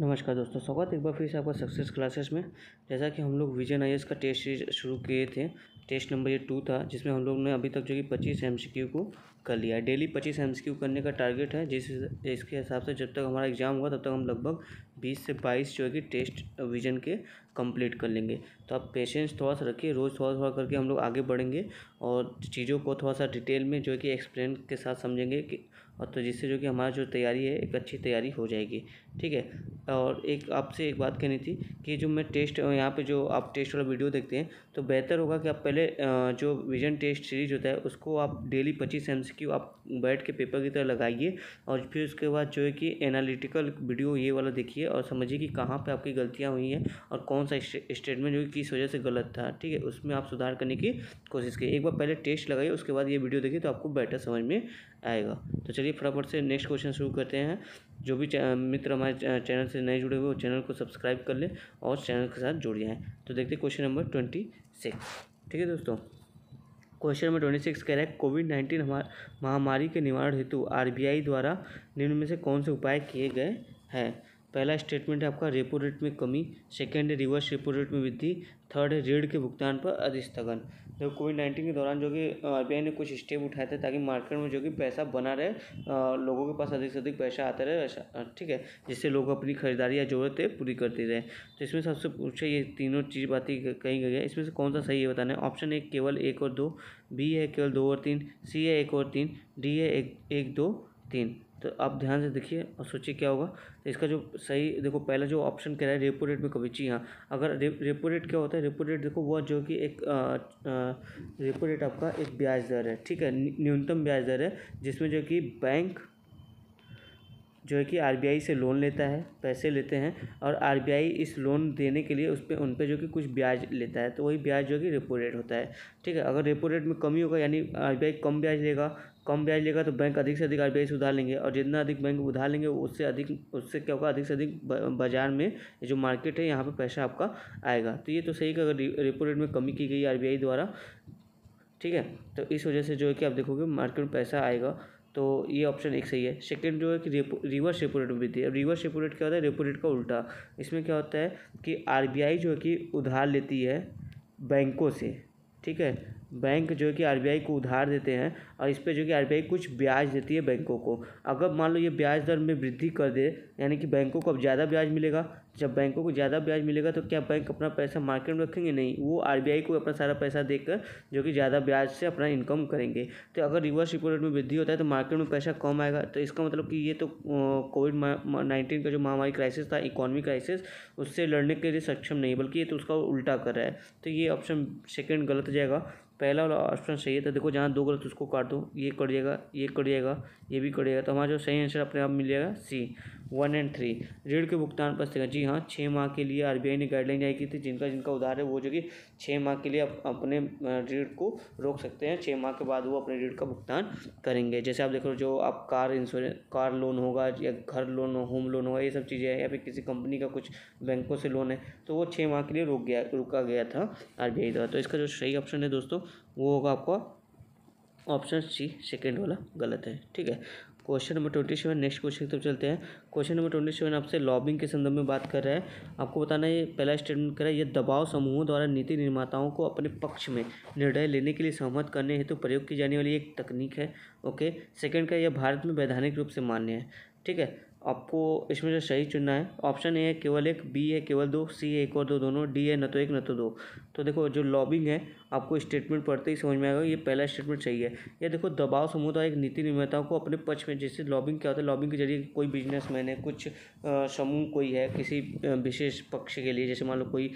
नमस्कार दोस्तों, स्वागत एक बार फिर से आपका सक्सेस क्लासेस में। जैसा कि हम लोग विजन आई का टेस्ट सीरीज़ शुरू किए थे टेस्ट नंबर ये टू था, जिसमें हम लोग ने अभी तक जो कि पच्चीस एम को कर लिया है। डेली पच्चीस एम करने का टारगेट है, जिस, जिसके हिसाब से जब तक हमारा एग्ज़ाम होगा तब तक हम लगभग बीस से बाईस जो है कि टेस्ट विजन के कंप्लीट कर लेंगे। तो आप पेशेंस थोड़ा सा रखिए, रोज़ थोड़ा थोड़ा करके हम लोग आगे बढ़ेंगे और चीज़ों को थोड़ा सा डिटेल में जो है कि एक्सप्लेन के साथ समझेंगे कि और तो जिससे जो कि हमारा जो तैयारी है, एक अच्छी तैयारी हो जाएगी। ठीक है? और एक आपसे एक बात कहनी थी कि जो मैं टेस्ट, यहाँ पे जो आप टेस्ट वाला वीडियो देखते हैं तो बेहतर होगा कि आप पहले जो विजन टेस्ट सीरीज़ होता है, उसको आप डेली पच्चीस एम आप बैठ के पेपर की तरह लगाइए और फिर उसके बाद जो है कि एनालिटिकल वीडियो ये वाला देखिए और समझिए कि कहाँ पर आपकी गलतियाँ हुई हैं और कौन सा स्टेटमेंट जो किस वजह से गलत था। ठीक है? उसमें आप सुधार करने की कोशिश कीजिए एक बार पहले टेस्ट लगाइए, उसके बाद ये वीडियो देखिए तो आपको बेटर समझ में आएगा। तो चलिए फटाफट से नेक्स्ट क्वेश्चन शुरू करते हैं। जो भी मित्र हमारे चैनल से नए जुड़े हुए चैनल को सब्सक्राइब कर ले और चैनल के साथ जुड़ जाएँ। तो देखते क्वेश्चन नंबर ट्वेंटी सिक्स ठीक है दोस्तों? क्वेश्चन नंबर ट्वेंटी सिक्स कह रहा है कोविड नाइन्टीन महामारी के निवारण हेतु आरबीआई द्वारा निम्न में से कौन से उपाय किए गए हैं? पहला स्टेटमेंट है आपका रेपो रेट में कमी। सेकेंड है रिवर्स रेपो रेट में वृद्धि। थर्ड है ऋण के भुगतान पर अधिस्थगन। जो कोविड नाइन्टीन के दौरान जो कि आरबीआई ने कुछ स्टेप उठाए थे ताकि मार्केट में जो कि पैसा बना रहे लोगों के पास अधिक से अधिक पैसा आता रहे ठीक है, जिससे लोग अपनी खरीदारी या ज़रूरतें पूरी करते रहे। तो इसमें सबसे पूछे ये तीनों चीज़ बातें कही गई है। इसमें से कौन सा सही है बताना है? ऑप्शन एक केवल एक और दो, बी है केवल दो और तीन, सी है एक और तीन, डी है एक एक दो, तीन। तो आप ध्यान से देखिए और सोचिए क्या होगा। तो इसका जो सही देखो पहला जो ऑप्शन कह रहा है रेपो रेट में कभी जी हाँ। अगर रे, रेपो रेट क्या होता है? रेपो रेट देखो वह जो कि एक रेपो रेट आपका एक ब्याज दर है ठीक है? न्यूनतम ब्याज दर है जिसमें जो कि बैंक जो है कि आरबीआई से लोन लेता है, पैसे लेते हैं और आरबीआई इस लोन देने के लिए उस पर उन पर जो कि कुछ ब्याज लेता है तो वही ब्याज जो कि रेपो रेट होता है। ठीक है, अगर रेपो रेट में कमी होगा, यानी आरबीआई कम ब्याज लेगा, कम ब्याज लेगा तो बैंक अधिक से अधिक आर से उधार लेंगे और जितना अधिक बैंक उधार लेंगे, उससे अधिक, उससे क्या होगा, अधिक से अधिक बाज़ार में जो मार्केट है, यहाँ पर पैसा आपका आएगा। तो ये तो सही कि अगर रेपो रेट में कमी की गई आरबीआई द्वारा। ठीक है तो इस वजह से जो है कि आप देखोगे मार्केट में पैसा आएगा तो ये ऑप्शन एक सही है। सेकंड जो है कि रिवर्स रेपो रेट वृद्धि अब रिवर्स रेपो रेट क्या होता है? रेपो रेट का उल्टा। इसमें क्या होता है कि आरबीआई जो है कि उधार लेती है बैंकों से। ठीक है? बैंक जो है कि आरबीआई को उधार देते हैं और इस पर जो कि आरबीआई कुछ ब्याज देती है बैंकों को। अगर मान लो ये ब्याज दर में वृद्धि कर दे, यानी कि बैंकों को अब ज़्यादा ब्याज मिलेगा जब बैंकों को ज़्यादा ब्याज मिलेगा तो क्या बैंक अपना पैसा मार्केट में रखेंगे? नहीं, वो आरबीआई को अपना सारा पैसा देकर जो कि ज़्यादा ब्याज से अपना इनकम करेंगे। तो अगर रिवर्स रिपो रेट में वृद्धि होता है तो मार्केट में पैसा कम आएगा। तो इसका मतलब कि ये तो कोविड नाइन्टीन का जो महामारी क्राइसिस था, इकोनॉमी क्राइसिस, उससे लड़ने के लिए सक्षम नहीं, बल्कि ये तो उसका उल्टा कर रहा है। तो ये ऑप्शन सेकेंड गलत जाएगा। पहला वाला ऑप्शन सही है तो देखो जहाँ दो गलत उसको काट दो ये कट जाएगा ये कट जाएगा ये भी कट जाएगा तो हमारा जो सही आंसर अपने आप मिल जाएगा सी। One and three. ऋण के भुगतान पर स्थगित जी हाँ छः माह के लिए आरबीआई ने गाइडलाइन जारी की थी, जिनका जिनका उधार है वो जो कि छः माह के लिए अपने ऋण को रोक सकते हैं। छः माह के बाद वो अपने ऋण का भुगतान करेंगे। जैसे आप देख जो आप कार इंश्योरेंस कार लोन होगा या घर लोन हो होम लोन होगा, ये सब चीज़ें हैं, या फिर किसी कंपनी का कुछ बैंकों से लोन है तो वो छः माह के लिए रोक गया, रुका गया था आरबीआई द्वारा। तो इसका जो सही ऑप्शन है दोस्तों, वो होगा आपका ऑप्शन सी सेकेंड वाला, गलत है। ठीक है? Question number twenty seven, next question की तरफ़ चलते हैं। क्वेश्चन नंबर ट्वेंटी सेवन आपसे लॉबिंग के संदर्भ में बात कर रहा है। आपको बताना है पहला स्टेटमेंट कर रहा है, ये दबाव समूहों द्वारा नीति निर्माताओं को अपने पक्ष में निर्णय लेने के लिए सहमत करने हेतु तो प्रयोग की जाने वाली एक तकनीक है। ओके सेकेंड का यह भारत में वैधानिक रूप से मान्य है। ठीक है, आपको इसमें जो सही चुनना है ऑप्शन ए है, केवल एक बी है, केवल दो सी है, एक और दो, दोनों डी है, न तो एक, न तो दो। तो देखो जो लॉबिंग है, आपको स्टेटमेंट पढ़ते ही समझ में आएगा, ये पहला स्टेटमेंट सही है। ये देखो, दबाव समुदाय एक नीति निर्माताओं को अपने पक्ष में, जैसे लॉबिंग क्या होता है लॉबिंग के ज़रिए कोई बिजनेसमैन है, कुछ समूह कोई है, किसी विशेष पक्ष के लिए, जैसे मान लो कोई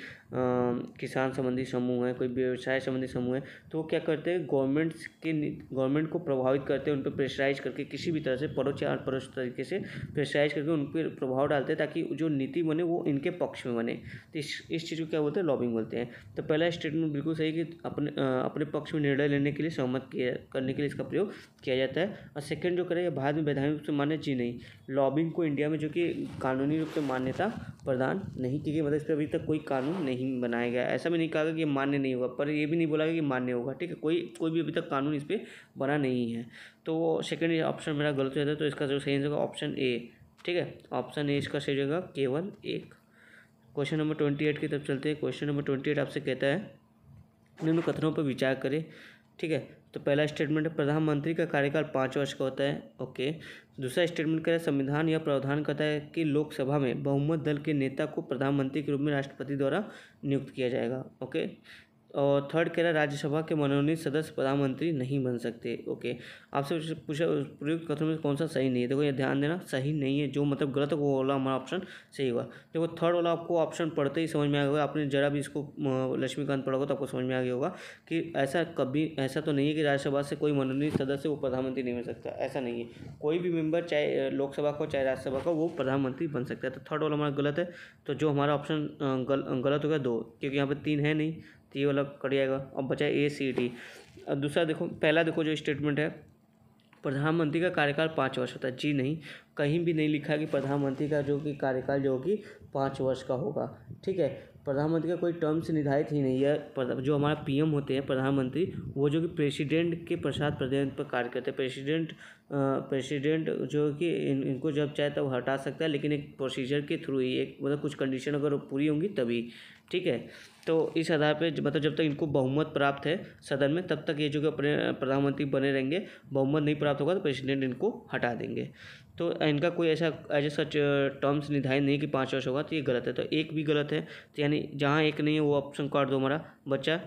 किसान संबंधी समूह है, कोई व्यवसाय संबंधी समूह है तो वो क्या करते हैं गवर्नमेंट के गवर्नमेंट को प्रभावित करते हैं, उन पर प्रेशराइज करके, किसी भी तरह से परोक्ष या अपरोक्ष तरीके से प्रेशराइज करके उन पर प्रभाव डालते हैं, ताकि जो नीति बने, वो इनके पक्ष में बने। तो इस चीज़ को क्या बोलते हैं लॉबिंग बोलते हैं। तो पहला स्टेटमेंट बिल्कुल सही कि अपने अपने पक्ष में निर्णय लेने के लिए सहमत किया, करने के लिए इसका प्रयोग किया जाता है। और सेकंड जो करें भारत में वैधानिक रूप से मान्य जी नहीं। लॉबिंग को इंडिया में जो कि कानूनी रूप से मान्यता प्रदान नहीं की गई मतलब इस पर अभी तक कोई कानून नहीं बनाया गया। ऐसा भी नहीं कहा गया कि मान्य नहीं होगा पर यह भी नहीं बोला गया कि मान्य होगा, ठीक है? कोई कोई भी अभी तक कानून इस पर बना नहीं है। तो सेकेंड ऑप्शन मेरा गलत हो जाता है तो इसका जो सही होगा ऑप्शन ए ठीक है? ऑप्शन ए इसका सही होगा केवल एक। क्वेश्चन नंबर ट्वेंटी एट की तरफ़ चलते हैं। क्वेश्चन नंबर ट्वेंटी एट आपसे कहता है, निम्न कथनों पर विचार करें। ठीक है तो पहला स्टेटमेंट है, प्रधानमंत्री का कार्यकाल पाँच वर्ष का होता है। ओके, दूसरा स्टेटमेंट कह संविधान या प्रावधान करता है कि लोकसभा में बहुमत दल के नेता को प्रधानमंत्री के रूप में राष्ट्रपति द्वारा नियुक्त किया जाएगा। ओके और थर्ड कह रहा है, राज्यसभा के मनोनीत सदस्य प्रधानमंत्री नहीं बन सकते। ओके, आपसे पूछा प्रयुक्त कथनों में कौन सा सही नहीं है? देखो, ये ध्यान देना, सही नहीं है, जो मतलब गलत वो वाला हमारा ऑप्शन सही हुआ। देखो थर्ड वाला आपको ऑप्शन पढ़ते ही समझ में आ गया आपने जरा भी इसको लक्ष्मीकांत पढ़ा होगा तो आपको समझ में आ गया होगा कि ऐसा कभी, ऐसा तो नहीं है कि राज्यसभा से कोई मनोनीत सदस्य वो प्रधानमंत्री नहीं बन सकता। ऐसा नहीं है। कोई भी मेंबर चाहे लोकसभा का चाहे राज्यसभा का वो प्रधानमंत्री बन सकता है। तो थर्ड वाला हमारा गलत है। तो जो हमारा ऑप्शन गलत हो गया, दो, क्योंकि यहाँ पर तीन है नहीं। तो ये वाला कट जाएगा, अब बचा ए सी टी अब दूसरा देखो, पहला देखो जो स्टेटमेंट है, प्रधानमंत्री का कार्यकाल पाँच वर्ष होता है। जी नहीं, कहीं भी नहीं लिखा कि प्रधानमंत्री का जो कि कार्यकाल जो होगी, पाँच वर्ष का होगा। ठीक है प्रधानमंत्री का कोई टर्म्स निर्धारित ही नहीं है। जो हमारा पीएम होते हैं प्रधानमंत्री वो जो कि प्रेसिडेंट के प्रसाद प्रदान पर कार्य करते हैं। प्रेसिडेंट प्रेसिडेंट जो कि इन, इनको जब चाहे तब हटा सकता है लेकिन एक प्रोसीजर के थ्रू ही एक मतलब कुछ कंडीशन अगर पूरी होंगी तभी ठीक है? तो इस आधार पे मतलब जब तक इनको बहुमत प्राप्त है सदन में तब तक ये जो कि अपने प्रधानमंत्री बने रहेंगे बहुमत नहीं प्राप्त होगा तो प्रेसिडेंट इनको हटा देंगे। तो इनका कोई ऐसा एज सच टर्म्स निर्धारित नहीं कि पाँच वर्ष होगा तो ये गलत है। तो एक भी गलत है तो यानी जहाँ एक नहीं है, वो ऑप्शन काट दो हमारा बच्चा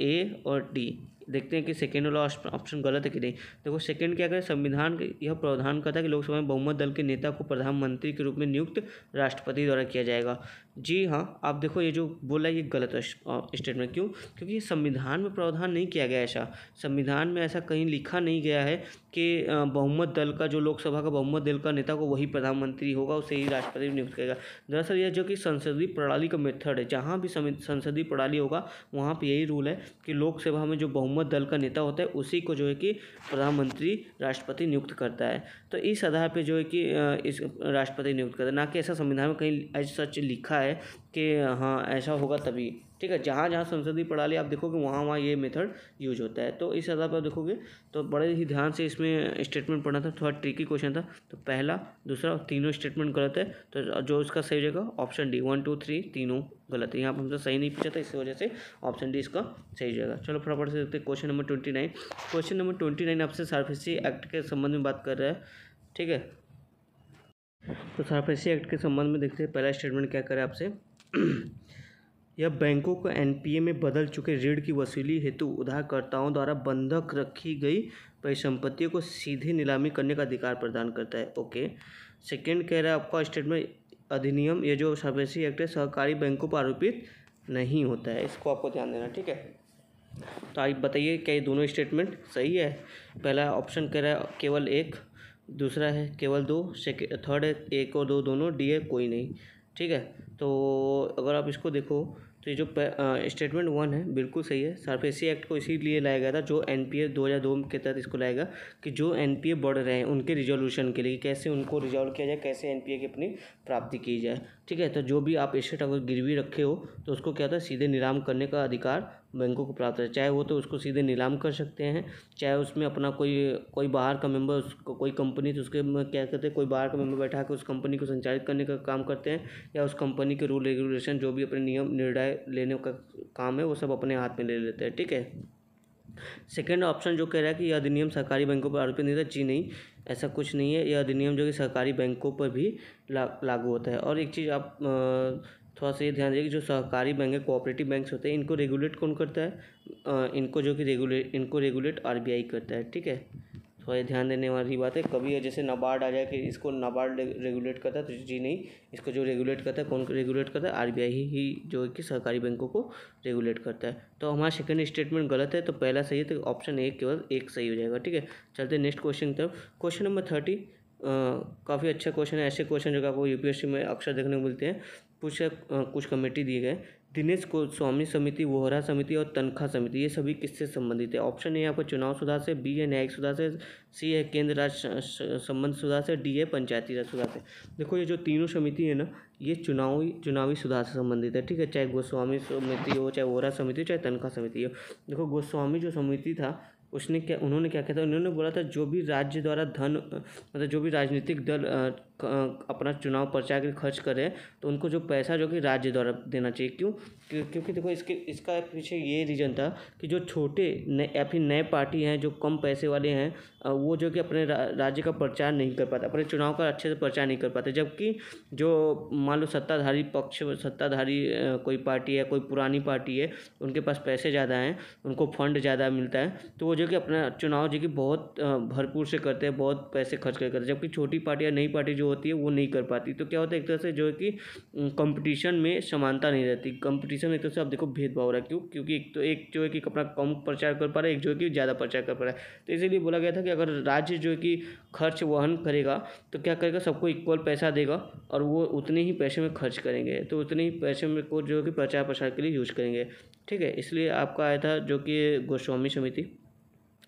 ए और डी देखते हैं कि सेकेंड वाला ऑप्शन गलत है कि नहीं। देखो सेकेंड क्या करें, संविधान यह प्रावधान करता है कि लोकसभा में बहुमत दल के नेता को प्रधानमंत्री के रूप में नियुक्त राष्ट्रपति द्वारा किया जाएगा। जी हाँ आप देखो, ये जो बोला ये गलत है स्टेटमेंट क्यों? क्योंकि संविधान में प्रावधान नहीं किया गया ऐसा। संविधान में ऐसा कहीं लिखा नहीं गया है कि बहुमत दल का, जो लोकसभा का बहुमत दल का नेता को वही प्रधानमंत्री होगा, उसे ही राष्ट्रपति नियुक्त करेगा। दरअसल यह जो कि संसदीय प्रणाली का मेथड है, जहाँ भी संसदीय प्रणाली होगा, वहाँ पर यही रूल है कि लोकसभा में जो बहुमत दल का नेता होता है, उसी को जो है कि प्रधानमंत्री, राष्ट्रपति नियुक्त करता है। तो इस आधार पर जो है कि इस राष्ट्रपति नियुक्त करता है। ना कि ऐसा संविधान में कहीं सच लिखा है कि हाँ ऐसा होगा तभी। ठीक है, जहाँ जहाँ संसदीय प्रणाली आप देखोगे, वहाँ वहाँ ये मेथड यूज़ होता है। तो इस आधार पर देखोगे तो बड़े ही ध्यान से इसमें स्टेटमेंट पढ़ना था, थोड़ा ट्रिकी क्वेश्चन था। तो पहला, दूसरा, तीनों स्टेटमेंट गलत है। तो जो इसका सही जगह option D one two three तीनों गलत है। यहाँ पर हमसे सही नहीं पूछा था, इसी वजह से ऑप्शन डी इसका सही जगह चलो फटाफट से देखते question number twenty nine question number twenty nine आपसे सार्फेसी एक्ट के संबंध में बात कर रहा है। ठीक है? तो सार्फेसी एक्ट के संबंध में देखते हैं, पहला स्टेटमेंट क्या करे आपसे? यह बैंकों को एनपीए में बदल चुके ऋण की वसूली हेतु उधारकर्ताओं द्वारा बंधक रखी गई परिसंपत्तियों को सीधे नीलामी करने का अधिकार प्रदान करता है। ओके, सेकेंड कह रहा है आपका स्टेटमेंट अधिनियम, ये जो सर्वेसी एक्ट है, सहकारी बैंकों पर आरोपित नहीं होता है। इसको आपको ध्यान देना, ठीक है? तो आप बताइए, क्या ये दोनों स्टेटमेंट सही है? पहला ऑप्शन कह रहा है केवल एक, दूसरा है केवल दो सेकेंड थर्ड है एक और दो, दोनों, डी है कोई नहीं। ठीक है? तो अगर आप इसको देखो तो ये जो स्टेटमेंट वन है, बिल्कुल सही है। सरफेसी एक्ट को इसीलिए लाया गया था, जो एन पी ए दो हज़ार दो के तहत इसको लाया गया, कि जो एन पी ए बढ़ रहे हैं उनके रिजोल्यूशन के लिए कैसे उनको रिजॉल्व किया जाए, कैसे एन पी ए की अपनी प्राप्ति की जाए। ठीक है? तो जो भी आप स्टेट अगर गिरवी रखे हो तो उसको क्या था सीधे निराम करने का अधिकार बैंकों को प्राप्त है। चाहे वो तो उसको सीधे नीलाम कर सकते हैं चाहे उसमें अपना कोई कोई बाहर का मेंबर उसको कोई कंपनी तो उसके क्या कहते हैं कोई बाहर का मेंबर बैठा के उस कंपनी को संचालित करने का काम करते हैं या उस कंपनी के रूल रेगुलेशन जो भी अपने नियम निर्णय लेने का काम है वो सब अपने हाथ में ले लेते हैं ठीक है? सेकेंड ऑप्शन जो कह रहा है कि यह अधिनियम सरकारी बैंकों पर आरोपित नहीं था। जी नहीं ऐसा कुछ नहीं है। यह अधिनियम जो कि सरकारी बैंकों पर भी ला, लागू होता है। और एक चीज़ आप थोड़ा सा ये ध्यान रखिए जो सहकारी बैंक है कोऑपरेटिव बैंक्स होते हैं, इनको रेगुलेट कौन करता है? इनको जो कि रेगुलेट इनको रेगुलेट आरबीआई करता है, ठीक है? थोड़ा ये ध्यान देने वाली बात है, कभी जैसे नाबार्ड आ जाए कि इसको नाबार्ड रेगुलेट करता है तो जी नहीं, इसको जो रेगुलेट करता है, कौन रेगुलेट करता है? आरबीआई ही ही जो है कि सरकारी बैंकों को रेगुलेट करता है। तो हमारा सेकंड स्टेटमेंट गलत है तो पहला सही है तो ऑप्शन एक केवल एक सही हो जाएगा, ठीक है? चलते नेक्स्ट क्वेश्चन की तरफ़। क्वेश्चन नंबर थर्टी काफ़ी अच्छा क्वेश्चन है, ऐसे क्वेश्चन जो आपको यूपीएससी में अक्सर देखने को मिलते हैं। कुछ कुछ कमेटी दिए गए। दिनेश गोस्वामी समिति, वोहरा समिति और तनख्वाह समिति, ये सभी किससे संबंधित है? ऑप्शन ए पर चुनाव सुधार से, बी, है न्यायिक सुधार से, सी, है केंद्र राज्य संबंध सुधार से, डी, है पंचायती राज सुधार से। देखो, ये जो तीनों समिति है ना, ये चुनावी चुनावी सुधार से संबंधित है, ठीक है? चाहे गोस्वामी समिति हो, चाहे वोहरा समिति हो, चाहे तनख्वाह समिति हो। देखो, गोस्वामी जो समिति था, उसने क्या, उन्होंने क्या किया था? उन्होंने बोला था, जो भी राज्य द्वारा धन मतलब जो भी राजनीतिक दल अपना चुनाव प्रचार के लिए खर्च करें तो उनको जो पैसा जो कि राज्य द्वारा देना चाहिए, क्यों? क्योंकि देखो इसके, इसका पीछे ये रीज़न था कि जो छोटे नए, या फिर नए पार्टी हैं, जो कम पैसे वाले हैं वो जो कि अपने राज्य का प्रचार नहीं कर पाते, अपने चुनाव का अच्छे से प्रचार नहीं कर पाते, जबकि जो मान लो सत्ताधारी पक्ष, सत्ताधारी कोई पार्टी है, कोई पुरानी पार्टी है, उनके पास पैसे ज़्यादा हैं, उनको फंड ज़्यादा मिलता है तो वो जो कि अपना चुनाव जो कि बहुत भरपूर से करते हैं, बहुत पैसे खर्च कर करते हैं, जबकि छोटी पार्टी या नई पार्टी जो होती है वो नहीं कर पाती। तो क्या होता है, एक तरह से जो है कि कंपटीशन में समानता नहीं रहती। कंपटीशन में एक तरह से आप देखो भेदभाव रहा है क्यों क्योंकि एक तो एक जो है कि अपना कम प्रचार कर पा रहा है, एक जो है कि ज़्यादा प्रचार कर पा रहा है। तो इसीलिए बोला गया था कि अगर राज्य जो है कि खर्च वहन करेगा तो क्या करेगा, सबको इक्वल पैसा देगा और वो उतने ही पैसे में खर्च करेंगे। तो उतने ही पैसे में को जो है कि प्रचार प्रसार के लिए यूज़ करेंगे। ठीक है, इसलिए आपका आया था जो कि गोस्वामी समिति।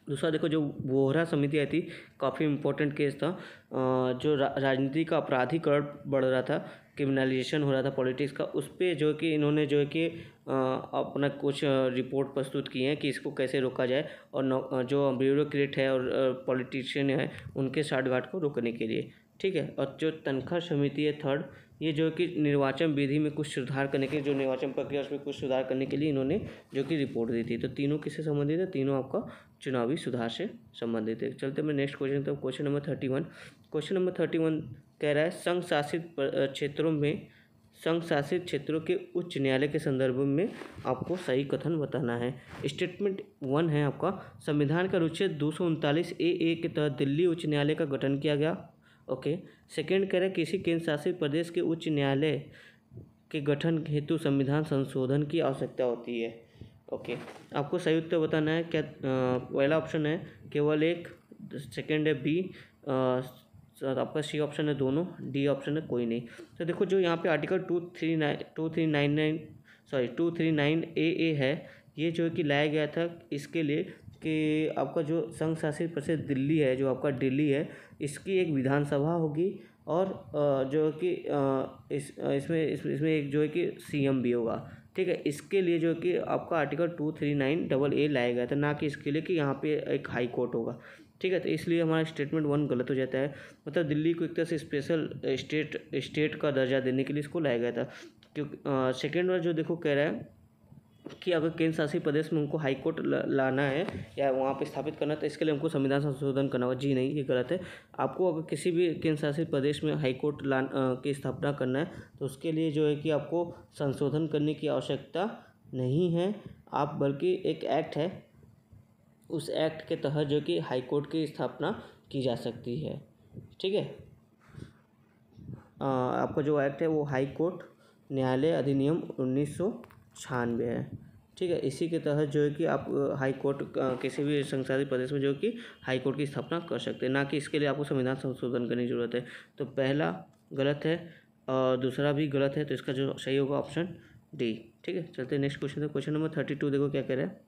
दूसरा देखो जो वोहरा समिति आई थी काफ़ी इम्पोर्टेंट केस था। जो रा, राजनीति का अपराधीकरण बढ़ रहा था क्रिमिनलाइजेशन हो रहा था पॉलिटिक्स का उस पर जो कि इन्होंने जो है कि अपना कुछ रिपोर्ट प्रस्तुत किए हैं कि इसको कैसे रोका जाए और जो ब्यूरोक्रेट है और पॉलिटिशियन है उनके साठगांठ को रोकने के लिए। ठीक है? और जो तनख्वाह समिति है थर्ड ये जो कि निर्वाचन विधि में कुछ सुधार करने के जो निर्वाचन प्रक्रिया उसमें कुछ सुधार करने के लिए इन्होंने जो कि रिपोर्ट दी थी। तो तीनों किससे संबंधित है? तीनों आपका चुनावी सुधार से संबंधित है। चलते मैं नेक्स्ट क्वेश्चन तो question number thirty one question number thirty one कह रहा है संघ शासित क्षेत्रों में संघ शासित क्षेत्रों के उच्च न्यायालय के संदर्भ में आपको सही कथन बताना है। स्टेटमेंट वन है आपका। संविधान का अनुच्छेद दो सौ उनतालीस ए ए के तहत दिल्ली उच्च न्यायालय का गठन किया गया। ओके। सेकेंड रहे किसी केंद्र शासित प्रदेश के उच्च न्यायालय के गठन हेतु संविधान संशोधन की आवश्यकता होती है। ओके। आपको सही उत्तर बताना है, क्या पहला ऑप्शन है, केवल एक, सेकेंड है बी आपका सी ऑप्शन है दोनों, डी ऑप्शन है कोई नहीं। तो देखो, जो यहाँ पे article two three nine two three nine nine, sorry, two three nine A A है, ये जो है कि लाया गया था, इसके लिए कि आपका जो संघ शासित प्रदेश दिल्ली है, जो आपका दिल्ली है, इसकी एक विधानसभा होगी और जो कि इस इसमें इसमें एक जो है कि सीएम भी होगा। ठीक है, इसके लिए जो कि आपका article two three nine double A लाया गया था, ना कि इसके लिए कि यहाँ पे एक हाई कोर्ट होगा। ठीक है तो इसलिए हमारा स्टेटमेंट वन गलत हो जाता है। मतलब दिल्ली को एक तरह से स्पेशल, स्टेट स्टेट का दर्जा देने के लिए इसको लाया गया था। क्योंकि सेकेंड बार जो देखो कह रहा है कि अगर केंद्र शासित प्रदेश में उनको हाई कोर्ट लाना है या वहाँ पर स्थापित करना है तो इसके लिए हमको संविधान संशोधन करना होगा। जी नहीं, ये गलत है। आपको अगर किसी भी केंद्र शासित प्रदेश में हाई कोर्ट ला की स्थापना करना है तो उसके लिए जो है कि आपको संशोधन करने की आवश्यकता नहीं है। आप बल्कि एक एक्ट है, उस एक्ट के तहत जो कि हाई कोर्ट की स्थापना की जा सकती है। ठीक है? आपका जो एक्ट है वो हाई कोर्ट न्यायालय अधिनियम उन्नीस सौ छानवे है। ठीक है, इसी के तहत जो है कि आप हाई कोर्ट किसी भी संसाधित प्रदेश में जो कि हाई कोर्ट की स्थापना कर सकते हैं, ना कि इसके लिए आपको संविधान संशोधन करने की ज़रूरत है। तो पहला गलत है और दूसरा भी गलत है तो इसका जो सही होगा ऑप्शन डी। ठीक है, चलते next question question number thirty two, देखो क्या कह रहे हैं।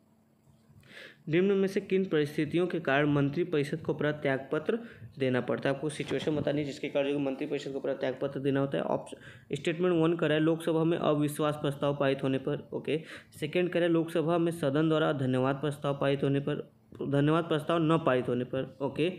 निम्न में से किन परिस्थितियों के कारण मंत्री परिषद को अपना त्यागपत्र देना पड़ता है? आपको सिचुएशन बतानी जिसके कारण मंत्री परिषद को अपना त्यागपत्र देना होता है। ऑप्शन स्टेटमेंट वन कराए लोकसभा में अविश्वास प्रस्ताव पारित होने पर ओके सेकेंड करें, लोकसभा में सदन द्वारा धन्यवाद प्रस्ताव पारित होने पर, धन्यवाद प्रस्ताव न पारित होने पर ओके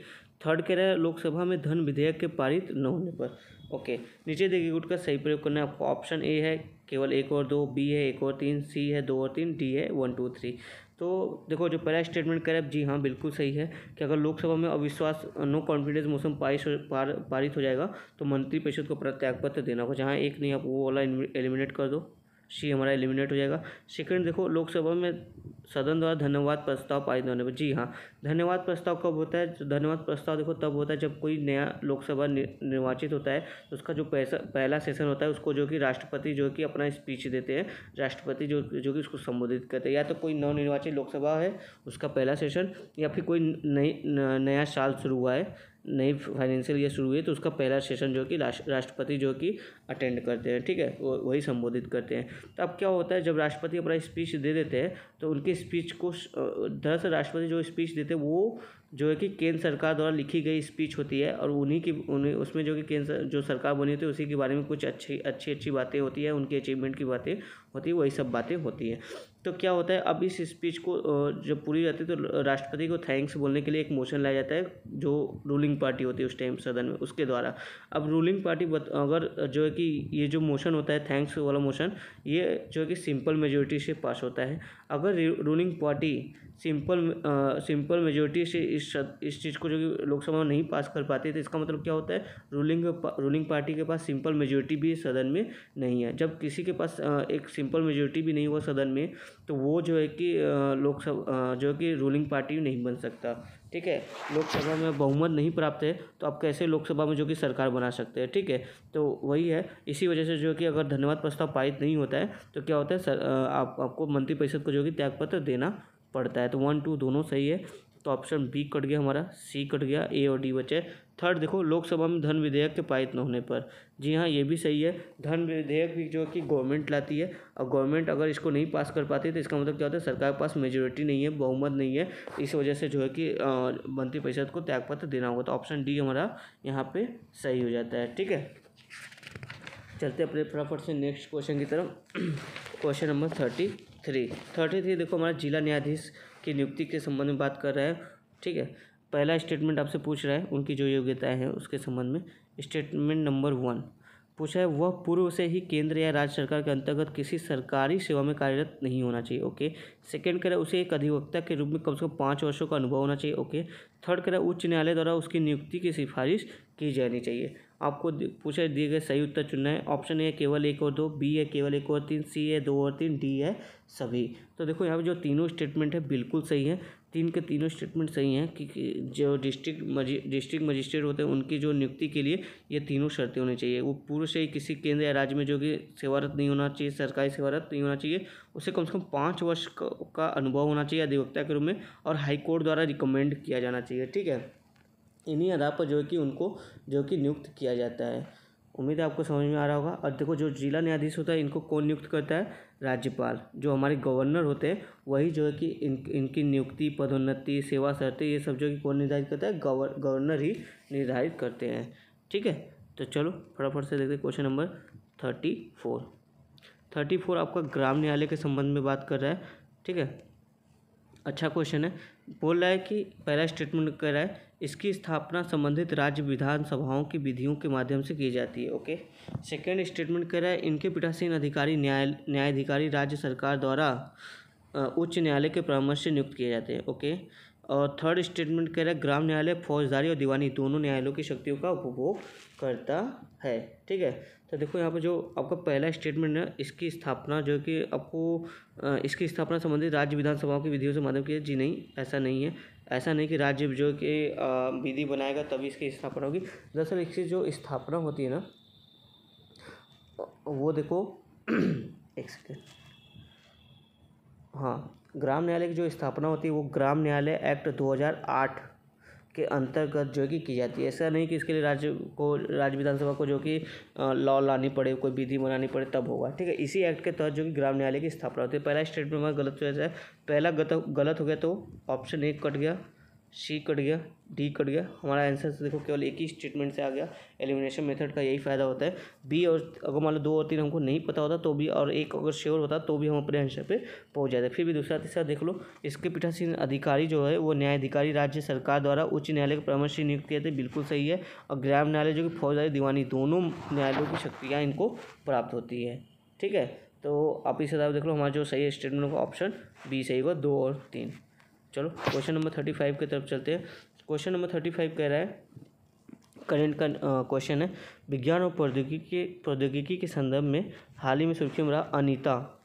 थर्ड कह रहा है लोकसभा में धन विधेयक के पारित न होने पर ओके नीचे देखिए, गुट का सही प्रयोग करना है। आपको ऑप्शन ए है, केवल एक और दो बी है, एक और तीन सी है, दो और तीन डी है वन टू थ्री तो देखो जो पहला स्टेटमेंट कह रहे जी हाँ बिल्कुल सही है कि अगर लोकसभा में अविश्वास नो कॉन्फिडेंस मोशन पारित पार, पारित हो जाएगा तो मंत्रिपरिषद को प्रत्यागपत्र देना होगा। जहाँ एक नहीं आप वो वाला एलिमिनेट कर दो। सी हमारा एलिमिनेट हो जाएगा। सेकंड देखो, लोकसभा में सदन द्वारा धन्यवाद प्रस्ताव पारित होने पर जी हाँ धन्यवाद प्रस्ताव कब होता है? धन्यवाद प्रस्ताव देखो, तब होता है जब कोई नया लोकसभा निर्वाचित होता है तो उसका जो पैसा पहला सेशन होता है, उसको जो कि राष्ट्रपति जो कि अपना स्पीच देते हैं, राष्ट्रपति जो जो कि उसको संबोधित करते हैं। या तो कोई नवनिर्वाचित लोकसभा है, उसका पहला सेशन या फिर कोई नई नया साल शुरू हुआ है नई फाइनेंशियल ईयर शुरू हुई तो उसका पहला सेशन जो कि राष्ट्रपति जो कि अटेंड करते हैं, ठीक है? वो, वही संबोधित करते हैं। तो अब क्या होता है, जब राष्ट्रपति अपना स्पीच दे देते हैं तो उनकी स्पीच को दरअसल राष्ट्रपति जो स्पीच देते हैं, वो जो है कि केंद्र सरकार द्वारा लिखी गई स्पीच होती है, और उन्हीं की, उन्हीं, उसमें जो कि केंद्र, जो सरकार बनी होती है, उसी के बारे में कुछ अच्छी अच्छी अच्छी बातें होती है, उनकी अचीवमेंट की बातें। होती है, वही सब बातें होती हैं। तो क्या होता है, अब इस स्पीच को जब पूरी रहती है तो राष्ट्रपति को थैंक्स बोलने के लिए एक मोशन लाया जाता है, जो रूलिंग पार्टी होती है उस टाइम सदन में, उसके द्वारा। अब रूलिंग पार्टी अगर जो है कि ये जो मोशन होता है थैंक्स वाला मोशन ये जो है कि सिंपल मेजोरिटी से पास होता है। अगर ruling party simple simple majority से इस इस चीज़ को जो कि लोकसभा में नहीं पास कर पाती तो इसका मतलब क्या होता है रूलिंग रूलिंग पार्टी के पास सिंपल मेजोरिटी भी सदन में नहीं है। जब किसी के पास एक सिंपल मेजोरिटी भी नहीं हुआ सदन में तो वो जो है कि लोकसभा जो है कि रूलिंग पार्टी नहीं बन सकता। ठीक है? लोकसभा में बहुमत नहीं प्राप्त है तो आप कैसे लोकसभा में जो कि सरकार बना सकते हैं? ठीक है? तो वही है। इसी वजह से जो कि अगर धन्यवाद प्रस्ताव पारित नहीं होता है तो क्या होता है? सर आप, आपको मंत्रिपरिषद को जो कि त्यागपत्र देना पड़ता है। तो वन, टू दोनों सही है। तो ऑप्शन बी कट गया हमारा सी कट गया ए और डी बचे। थर्ड देखो, लोकसभा में धन विधेयक के पारित न होने पर। जी हाँ ये भी सही है। धन विधेयक भी जो कि गवर्नमेंट लाती है। और गवर्नमेंट अगर इसको नहीं पास कर पाती तो इसका मतलब क्या होता है? सरकार के पास मेजोरिटी नहीं है, बहुमत नहीं है। इस वजह से जो है कि मंत्रिपरिषद को त्यागपत्र देना होगा। तो ऑप्शन डी हमारा यहाँ पे सही हो जाता है। ठीक है? चलते अपने फटाफट से नेक्स्ट क्वेश्चन की तरफ़। Question number thirty three thirty three देखो हमारा जिला न्यायाधीश की नियुक्ति के संबंध में बात कर रहा है, ठीक है? पहला स्टेटमेंट आपसे पूछ रहा है, उनकी जो योग्यताएँ हैं उसके संबंध में। स्टेटमेंट नंबर वन पूछा है, वह पूर्व से ही केंद्र या राज्य सरकार के अंतर्गत किसी सरकारी सेवा में कार्यरत नहीं होना चाहिए, ओके? सेकंड कह रहा है, उसे एक अधिवक्ता के रूप में कम से कम पाँच वर्षों का अनुभव होना चाहिए, ओके? थर्ड कह रहा है, उच्च न्यायालय द्वारा उसकी नियुक्ति की सिफारिश की जानी चाहिए। आपको पूछा दिए गए सही उत्तर चुनना है। ऑप्शन ए केवल एक और दो बी है केवल एक और तीन सी है दो और तीन डी है सभी। तो देखो, यहाँ पे जो तीनों स्टेटमेंट है, बिल्कुल सही है। तीन के तीनों स्टेटमेंट सही हैं कि जो डिस्ट्रिक्ट डिस्ट्रिक्ट मजिस्ट्रेट होते हैं, उनकी जो नियुक्ति के लिए ये तीनों शर्तें होनी चाहिए। वो पूर्व से ही किसी केंद्र या राज्य में जो कि सेवारत नहीं होना चाहिए, सरकारी सेवारत नहीं होना चाहिए, उसे कम से कम पाँच वर्ष का अनुभव होना चाहिए अधिवक्ता के रूप में और हाईकोर्ट द्वारा रिकमेंड किया जाना चाहिए, ठीक है? इन्हीं आधार पर जो है कि उनको, जो कि नियुक्त किया जाता है। उम्मीद है आपको समझ में आ रहा होगा। और देखो, जो जिला न्यायाधीश होता है, इनको कौन नियुक्त करता है? राज्यपाल। जो हमारे गवर्नर होते हैं, वही जो है कि इन, इनकी नियुक्ति, पदोन्नति, सेवा शर्तें, ये सब जो कि कौन निर्धारित करता है? गवर, गवर्नर ही निर्धारित करते हैं। ठीक है? तो चलो, फटाफट से देखते question number thirty four. Thirty four आपका ग्राम न्यायालय के संबंध में बात कर रहा है। ठीक है? अच्छा क्वेश्चन है। बोल रहा है कि पहला स्टेटमेंट कह रहा है, इसकी स्थापना संबंधित राज्य विधानसभाओं की विधियों के माध्यम से की जाती है ओके सेकेंड स्टेटमेंट कह रहा है, इनके पीठासीन अधिकारी न्याय न्यायाधिकारी राज्य सरकार द्वारा उच्च न्यायालय के परामर्श से नियुक्त किए जाते हैं ओके और थर्ड स्टेटमेंट कह रहा है, ग्राम न्यायालय, फौजदारी और दीवानी, दोनों न्यायालयों की शक्तियों का उपभोग करता है, ठीक है? तो देखो यहाँ पर जो आपका पहला स्टेटमेंट है, इसकी स्थापना जो कि आपको इसकी स्थापना संबंधित राज्य विधानसभाओं की विधियों से माध्यम की जी नहीं, ऐसा नहीं है। ऐसा नहीं कि राज्य जो कि विधि बनाएगा तभी इसकी स्थापना होगी। दरअसल इसकी जो स्थापना होती है ना, वो देखो, एक सेकेंड हाँ ग्राम न्यायालय की जो स्थापना होती है, वो ग्राम न्यायालय एक्ट 2008 के अंतर्गत जो कि की जाती है। ऐसा नहीं कि इसके लिए राज्य को, राज्य विधानसभा को जो कि लॉ लानी पड़े, कोई विधि बनानी पड़े, तब होगा। ठीक है, इसी एक्ट के तहत जो कि ग्राम न्यायालय की स्थापना होती है। पहला स्टेटमेंट में गलत हो जाता है पहला गलत हो गया तो ऑप्शन एक कट गया। सी कट गया डी कट गया। हमारा आंसर देखो केवल एक ही स्टेटमेंट से आ गया। एलिमिनेशन मेथड का यही फ़ायदा होता है। बी और अगर मान लो दो और तीन हमको नहीं पता होता तो भी और एक अगर श्योर होता तो भी हम अपने आंसर पे पहुँच जाते। फिर भी दूसरा तीसरा देख लो। इसके पीठासीन अधिकारी जो है, वो न्यायाधिकारी राज्य सरकार द्वारा उच्च न्यायालय के परामर्श से नियुक्त किए थे। बिल्कुल सही है। और ग्राम न्यायालय जो कि फौजदारी, दीवानी दोनों न्यायालयों की शक्तियाँ इनको प्राप्त होती है। ठीक है? तो आप इस हिसाब देख लो, हमारा जो सही स्टेटमेंट का ऑप्शन बी सही होगा, दो और तीन। चलो क्वेश्चन नंबर थर्टी फाइव की तरफ़ चलते हैं। क्वेश्चन नंबर थर्टी फाइव कह रहा है करेंट का क्वेश्चन है, विज्ञान और प्रौद्योगिकी प्रौद्योगिकी के संदर्भ में हाल ही में सुर्खी में रहा ANITA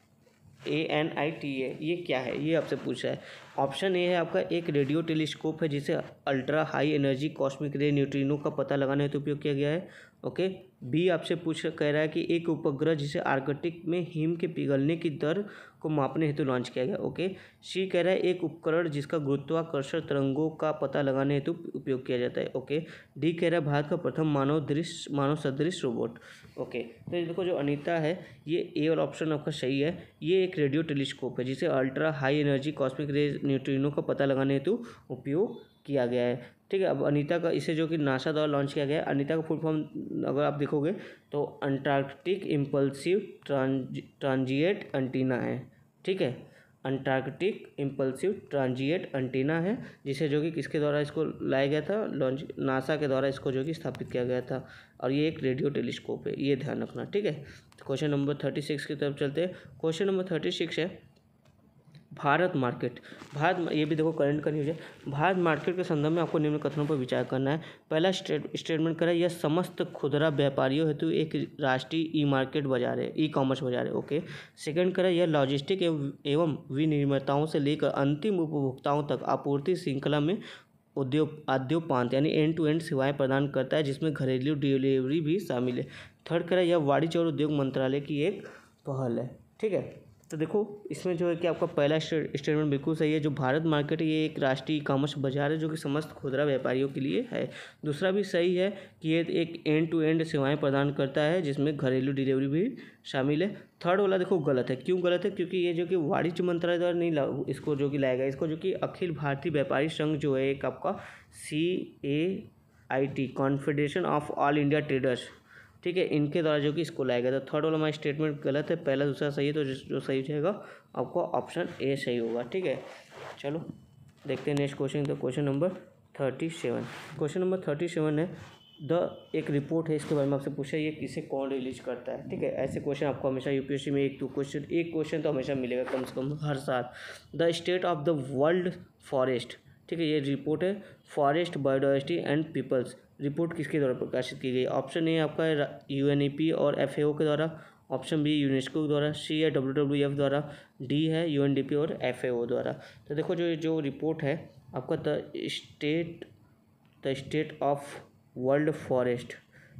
A N I T A ये क्या है? ये आपसे पूछा है। ऑप्शन ए है आपका, एक रेडियो टेलीस्कोप है जिसे ultra high energy cosmic ray neutrino का पता लगाने हेतु उपयोग किया गया है। ओके बी आपसे पूछ कह रहा है कि एक उपग्रह जिसे आर्कटिक में हिम के पिघलने की दर को मापने हेतु लॉन्च किया गया। ओके सी कह रहा है, एक उपकरण जिसका गुरुत्वाकर्षण तरंगों का पता लगाने हेतु उपयोग किया जाता है। ओके डी कह रहा है, भारत का प्रथम मानव दृश्य मानव सदृश रोबोट ओके तो देखो जो अनिता है, ये ए और ऑप्शन आपका सही है। ये एक रेडियो टेलीस्कोप है, जिसे ultra high energy cosmic ray neutrino का पता लगाने हेतु उपयोग किया गया है। ठीक है, अब अनीता का इसे जो कि नासा द्वारा लॉन्च किया गया है अनीता का फुल फॉर्म अगर आप देखोगे तो अंटार्कटिक इम्पल्सिव ट्रांजिएट एंटीना है, ठीक है? अंटार्कटिक इम्पल्सिव ट्रांजिएट अंटीना है, जिसे जो कि किसके द्वारा इसको लाया गया था? लॉन्च नासा के द्वारा इसको जो कि स्थापित किया गया था, और ये एक रेडियो टेलीस्कोप है, ये ध्यान रखना, ठीक है? क्वेश्चन नंबर थर्टी सिक्स की तरफ़ चलते हैं। क्वेश्चन नंबर थर्टी सिक्स है भारत मार्केट। भारत ये भी देखो करंट का न्यूज़ है। भारत मार्केट के संदर्भ में आपको निम्न कथनों पर विचार करना है। पहला स्टेटमेंट करा, यह समस्त खुदरा व्यापारियों हेतु एक राष्ट्रीय ई मार्केट बाज़ार है ई कॉमर्स बाज़ार है ओके सेकंड करा, यह लॉजिस्टिक एवं विनिर्माताओं से लेकर अंतिम उपभोक्ताओं तक आपूर्ति श्रृंखला में उद्योग, आद्योपांत यानी एंड टू एंड सेवाएँ प्रदान करता है, जिसमें घरेलू डिलीवरी भी शामिल है। थर्ड करा, यह वाणिज्य और उद्योग मंत्रालय की एक पहल है, ठीक है? तो देखो, इसमें जो है कि आपका पहला स्टेटमेंट बिल्कुल सही है, जो भारत मार्केट ये एक राष्ट्रीय कॉमर्स बाज़ार है, जो कि समस्त खुदरा व्यापारियों के लिए है। दूसरा भी सही है कि ये एक एंड टू एंड सेवाएँ प्रदान करता है, जिसमें घरेलू डिलीवरी भी शामिल है। थर्ड वाला देखो, गलत है। क्यों गलत है? क्योंकि ये जो कि वाणिज्य मंत्रालय द्वारा नहीं इसको जो कि लाया गया, इसको जो कि अखिल भारतीय व्यापारी संघ जो है, एक आपका C A I T confederation of all India traders ठीक है, इनके द्वारा जो कि इसको लाया गया था। थर्ड वाला हमारा स्टेटमेंट गलत है, पहला, दूसरा सही है तो जो सही जाएगा, आपको ऑप्शन ए सही होगा, ठीक है। चलो, देखते हैं नेक्स्ट क्वेश्चन तो question number thirty seven question number thirty seven है द एक रिपोर्ट है, इसके बारे में आपसे पूछा ये किसे, कौन रिलीज़ करता है, ठीक है। ऐसे क्वेश्चन आपको हमेशा यूपीएससी में एक, दो क्वेश्चन एक क्वेश्चन तो हमेशा मिलेगा कम से कम हर साल। The state of the world forest ठीक है, ये रिपोर्ट है forest biodiversity and people's report किसके द्वारा प्रकाशित की गई? ऑप्शन ए आपका यू e और एफ़ के द्वारा। ऑप्शन बी यूनेस्को द्वारा। सी है डब्ल्यू डब्ल्यू एफ़ द्वारा। डी है यूएनडीपी और एफ़ द्वारा। तो देखो जो जो रिपोर्ट है, आपका the state the state of world forest,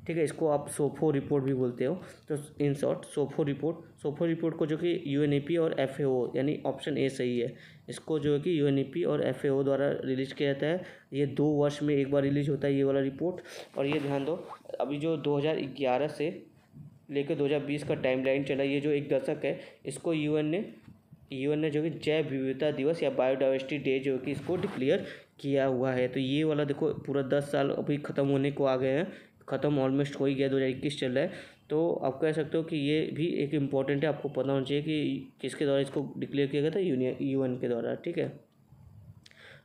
ठीक है, इसको आप सोफो रिपोर्ट भी बोलते हो। तो in short SOFO report SOFO report को जो कि यू और एफ़ यानी ऑप्शन ए सही है। इसको जो है कि यू और एफ़ द्वारा रिलीज़ किया जाता है। ये दो वर्ष में एक बार रिलीज़ होता है ये वाला रिपोर्ट और ये ध्यान दो, अभी जो 2011 से लेकर 2020 का टाइमलाइन चला, ये जो एक दशक है, इसको यूएन ने यूएन ने जो कि जैव विविधता दिवस या बायोडाइवर्सिटी डे जो कि इसको डिक्लेयर किया हुआ है। तो ये वाला देखो, पूरा दस साल अभी ख़त्म होने को आ गए हैं। ख़त्म ऑलमोस्ट हो ही गया, दो हज़ार इक्कीस चल रहा है। तो आप कह सकते हो कि ये भी एक इंपॉर्टेंट है, आपको पता होना चाहिए कि किसके द्वारा इसको डिक्लेयर किया गया था? यूनियन यूएन के द्वारा, ठीक है?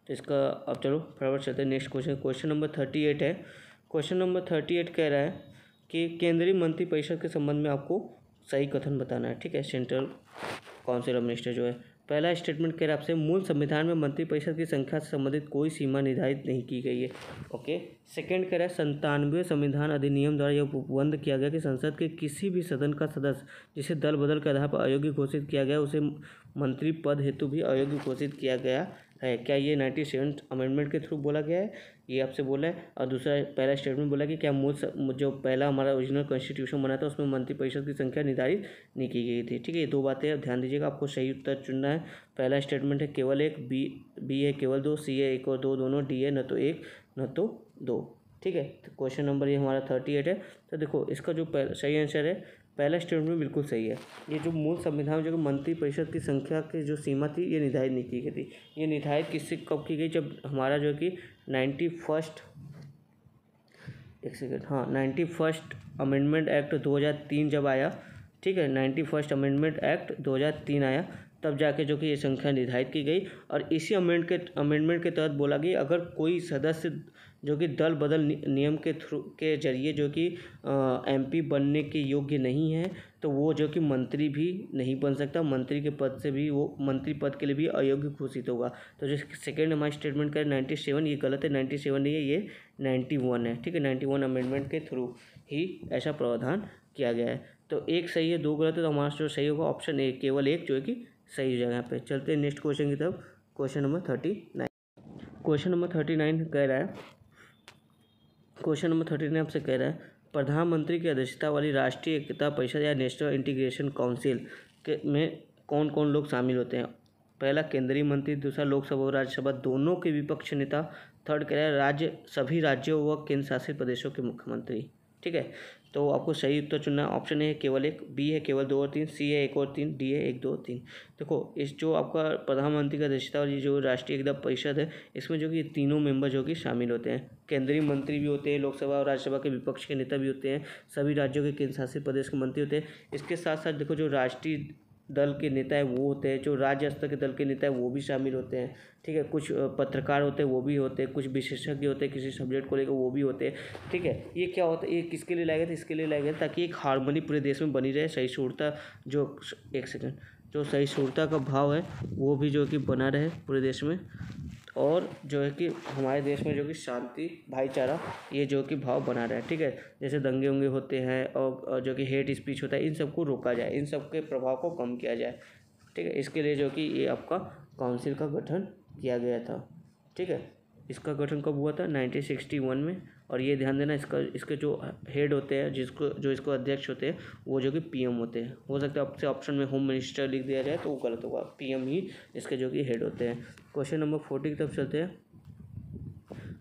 तो इसका अब चलो फटाफट चलते हैं next question question number thirty eight है। क्वेश्चन नंबर थर्टी एट कह रहा है कि केंद्रीय मंत्रिपरिषद के संबंध में आपको सही कथन बताना है, ठीक है? सेंट्रल काउंसिल ऑफ़ मिनिस्टर जो है। पहला स्टेटमेंट कह रहा आपसे मूल संविधान में मंत्रिपरिषद की संख्या से संबंधित कोई सीमा निर्धारित नहीं की गई है। ओके सेकंड कह रहा है, संतानवे संविधान अधिनियम द्वारा यह उपबंध किया गया कि संसद के किसी भी सदन का सदस्य, जिसे दल बदल के आधार पर अयोग्य घोषित किया गया, उसे मंत्री पद हेतु भी अयोग्य घोषित किया गया है। क्या ये नाइन्टी अमेंडमेंट के थ्रू बोला गया है? ये आपसे बोला है। और दूसरा, पहला स्टेटमेंट बोला कि क्या मूल जो पहला हमारा ओरिजिनल कॉन्स्टिट्यूशन बना था, उसमें मंत्रिपरिषद की संख्या निर्धारित नहीं की गई थी। ठीक है, ये दो बातें अब ध्यान दीजिएगा, आपको सही उत्तर चुनना है। पहला स्टेटमेंट है, केवल एक, बी बी है केवल दो, सी है एक और दो, दोनों, डी है न तो एक, न तो दो। ठीक है तो क्वेश्चन नंबर ये हमारा थर्टी एट है। तो देखो, इसका जो सही आंसर है पहला स्टेटमेंट बिल्कुल सही है। ये जो मूल संविधान, जो मंत्री परिषद की संख्या की जो सीमा थी, ये निर्धारित नहीं की गई थी। ये निर्धारित किससे कब की गई? जब हमारा जो कि नाइन्टी फ़र्स्ट एक सेकेंड हाँ नाइन्टी फ़र्स्ट अमेंडमेंट एक्ट 2003 जब आया, ठीक है, नाइन्टी फ़र्स्ट अमेंडमेंट एक्ट 2003 आया तब जाके जो कि ये संख्या निर्धारित की गई और इसी अमेंड के अमेंडमेंट के तहत बोला गया, अगर कोई सदस्य जो कि दल बदल नियम के थ्रू, के ज़रिए जो कि एमपी बनने के योग्य नहीं है तो वो जो कि मंत्री भी नहीं बन सकता, मंत्री के पद से भी वो, मंत्री पद के लिए भी अयोग्य घोषित होगा। तो जो सेकेंड हमारे स्टेटमेंट का नाइन्टी सेवन ये गलत है नाइन्टी सेवन नहीं है, ये नाइन्टी वन है, ठीक है? नाइन्टी वन अमेंडमेंट के थ्रू ही ऐसा प्रावधान किया गया है। तो एक सही है, दो गलत है तो हमारा जो सही होगा ऑप्शन ए केवल एक जो है कि सही हो जाएगा यहाँ पे। चलते हैं नेक्स्ट क्वेश्चन की तरफ़। Question number thirty nine question number thirty nine कह रहा है। क्वेश्चन नंबर थर्टी नाइन आपसे कह रहा है, प्रधानमंत्री की अध्यक्षता वाली राष्ट्रीय एकता परिषद या नेशनल इंटीग्रेशन काउंसिल के में कौन कौन लोग शामिल होते हैं? पहला, केंद्रीय मंत्री। दूसरा, लोकसभा और राज्यसभा। दोनों के विपक्ष नेता। थर्ड कह रहा है, राज्य, सभी राज्यों व केंद्र शासित प्रदेशों के मुख्यमंत्री। ठीक है? तो आपको सही उत्तर चुनना ऑप्शन ए है, केवल एक बी है, केवल दो और तीन सी है, एक और तीन डी है, एक, दो तीन। देखो, इस जो आपका प्रधानमंत्री का अध्यक्षता ये जो राष्ट्रीय एकता परिषद है, इसमें जो कि तीनों मेंबर जो कि शामिल होते हैं। केंद्रीय मंत्री भी होते हैं, लोकसभा और राज्यसभा के विपक्ष के नेता भी होते हैं, सभी राज्यों के केंद्र शासित प्रदेश के मंत्री होते हैं। इसके साथ साथ देखो जो राष्ट्रीय दल के नेता है, वो होते हैं, जो राज्य स्तर के दल के नेता है, वो भी शामिल होते हैं। ठीक है, कुछ पत्रकार होते हैं, वो भी होते हैं, कुछ विशेषज्ञ होते हैं, किसी सब्जेक्ट को लेकर वो भी होते हैं। ठीक है, ये क्या होता है, ये किसके लिए लाए गए थे? इसके लिए लाए गए ताकि एक हारमोनी पूरे देश में बनी रहे सही सुरता जो, एक सेकेंड जो सही सुरता का भाव है, वो भी जो कि बना रहे पूरे देश में। और जो है कि हमारे देश में जो कि शांति, भाईचारा, ये जो कि भाव बना रहा है, ठीक है? जैसे दंगे उंगे होते हैं और जो कि हेट स्पीच होता है, इन सबको रोका जाए, इन सब के प्रभाव को कम किया जाए, ठीक है? इसके लिए जो कि ये आपका काउंसिल का गठन किया गया था, ठीक है? इसका गठन कब हुआ था? नाइनटीन सिक्सटी वन में और ये ध्यान देना इसका, इसके जो हेड होते हैं, जिसको, जो इसको अध्यक्ष होते हैं, वो जो कि पीएम होते हैं। हो सकता है आपसे ऑप्शन में होम मिनिस्टर लिख दिया जाए तो वो गलत होगा। पीएम ही इसके जो कि हेड होते हैं। क्वेश्चन नंबर फोर्टी की तरफ़ चलते हैं।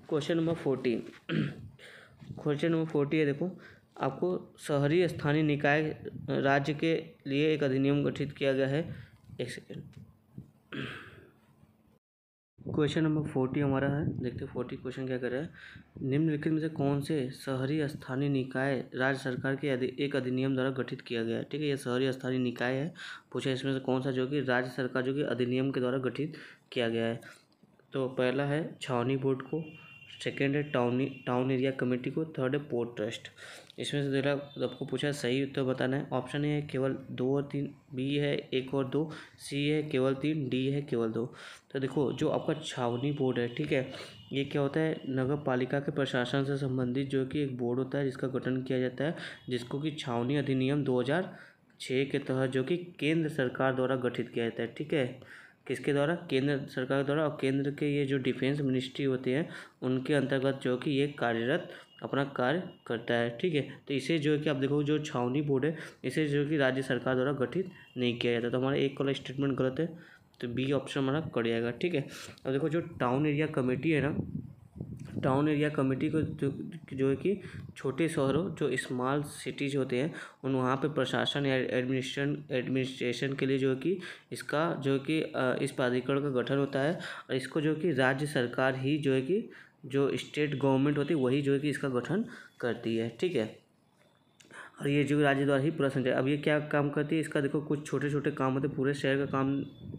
Question number fourteen question number forty है, देखो। आपको शहरी स्थानीय निकाय, राज्य के लिए एक अधिनियम गठित किया गया है। एक सेकेंड क्वेश्चन नंबर फोर्टी हमारा है। देखते हैं फोर्टी क्वेश्चन क्या कर रहा है। निम्नलिखित में से कौन से शहरी स्थानीय निकाय राज्य सरकार के अधि, एक अधिनियम द्वारा गठित किया गया है? ठीक है ये शहरी स्थानीय निकाय है। पूछा इसमें से कौन सा जो कि राज्य सरकार जो कि अधिनियम के द्वारा गठित किया गया है। तो पहला है छावनी बोर्ड को सेकेंड है टाउनी टाउन एरिया कमेटी को थर्ड है पोर्ट ट्रस्ट। इसमें से देखा आपको पूछा सही उत्तर बताना है ऑप्शन ए है केवल दो और तीन बी है एक और दो सी है केवल तीन डी है केवल दो। तो देखो, जो आपका छावनी बोर्ड है, ठीक है, ये क्या होता है, नगर पालिका के प्रशासन से संबंधित जो कि एक बोर्ड होता है, जिसका गठन किया जाता है, जिसको कि छावनी अधिनियम दो हज़ार छः के तहत जो कि केंद्र सरकार द्वारा गठित किया जाता है, ठीक है। किसके द्वारा? केंद्र सरकार द्वारा। और केंद्र के ये जो डिफेंस मिनिस्ट्री होते हैं, उनके अंतर्गत जो कि ये कार्यरत अपना कार्य करता है, ठीक है? तो इसे जो है कि आप देखो, जो छावनी बोर्ड है, इसे जो कि राज्य सरकार द्वारा गठित नहीं किया जाता। तो हमारा एक वाला स्टेटमेंट गलत है तो बी ऑप्शन हमारा कट जाएगा, ठीक है? अब देखो, जो टाउन एरिया कमेटी है ना टाउन एरिया कमेटी को जो जो है कि छोटे शहरों जो स्मॉल सिटीज़ होते हैं, उन वहाँ पे प्रशासन या एडमिनिस्ट्रेशन एडमिनिस्ट्रेशन के लिए जो है कि इसका जो कि इस प्राधिकरण का गठन होता है और इसको जो कि राज्य सरकार ही जो है कि जो स्टेट गवर्नमेंट होती है, वही जो है कि इसका गठन करती है। ठीक है? और ये जो राज्य द्वारा ही पूरा संचार अब ये क्या काम करती है? इसका देखो, कुछ छोटे छोटे काम होते पूरे शहर का काम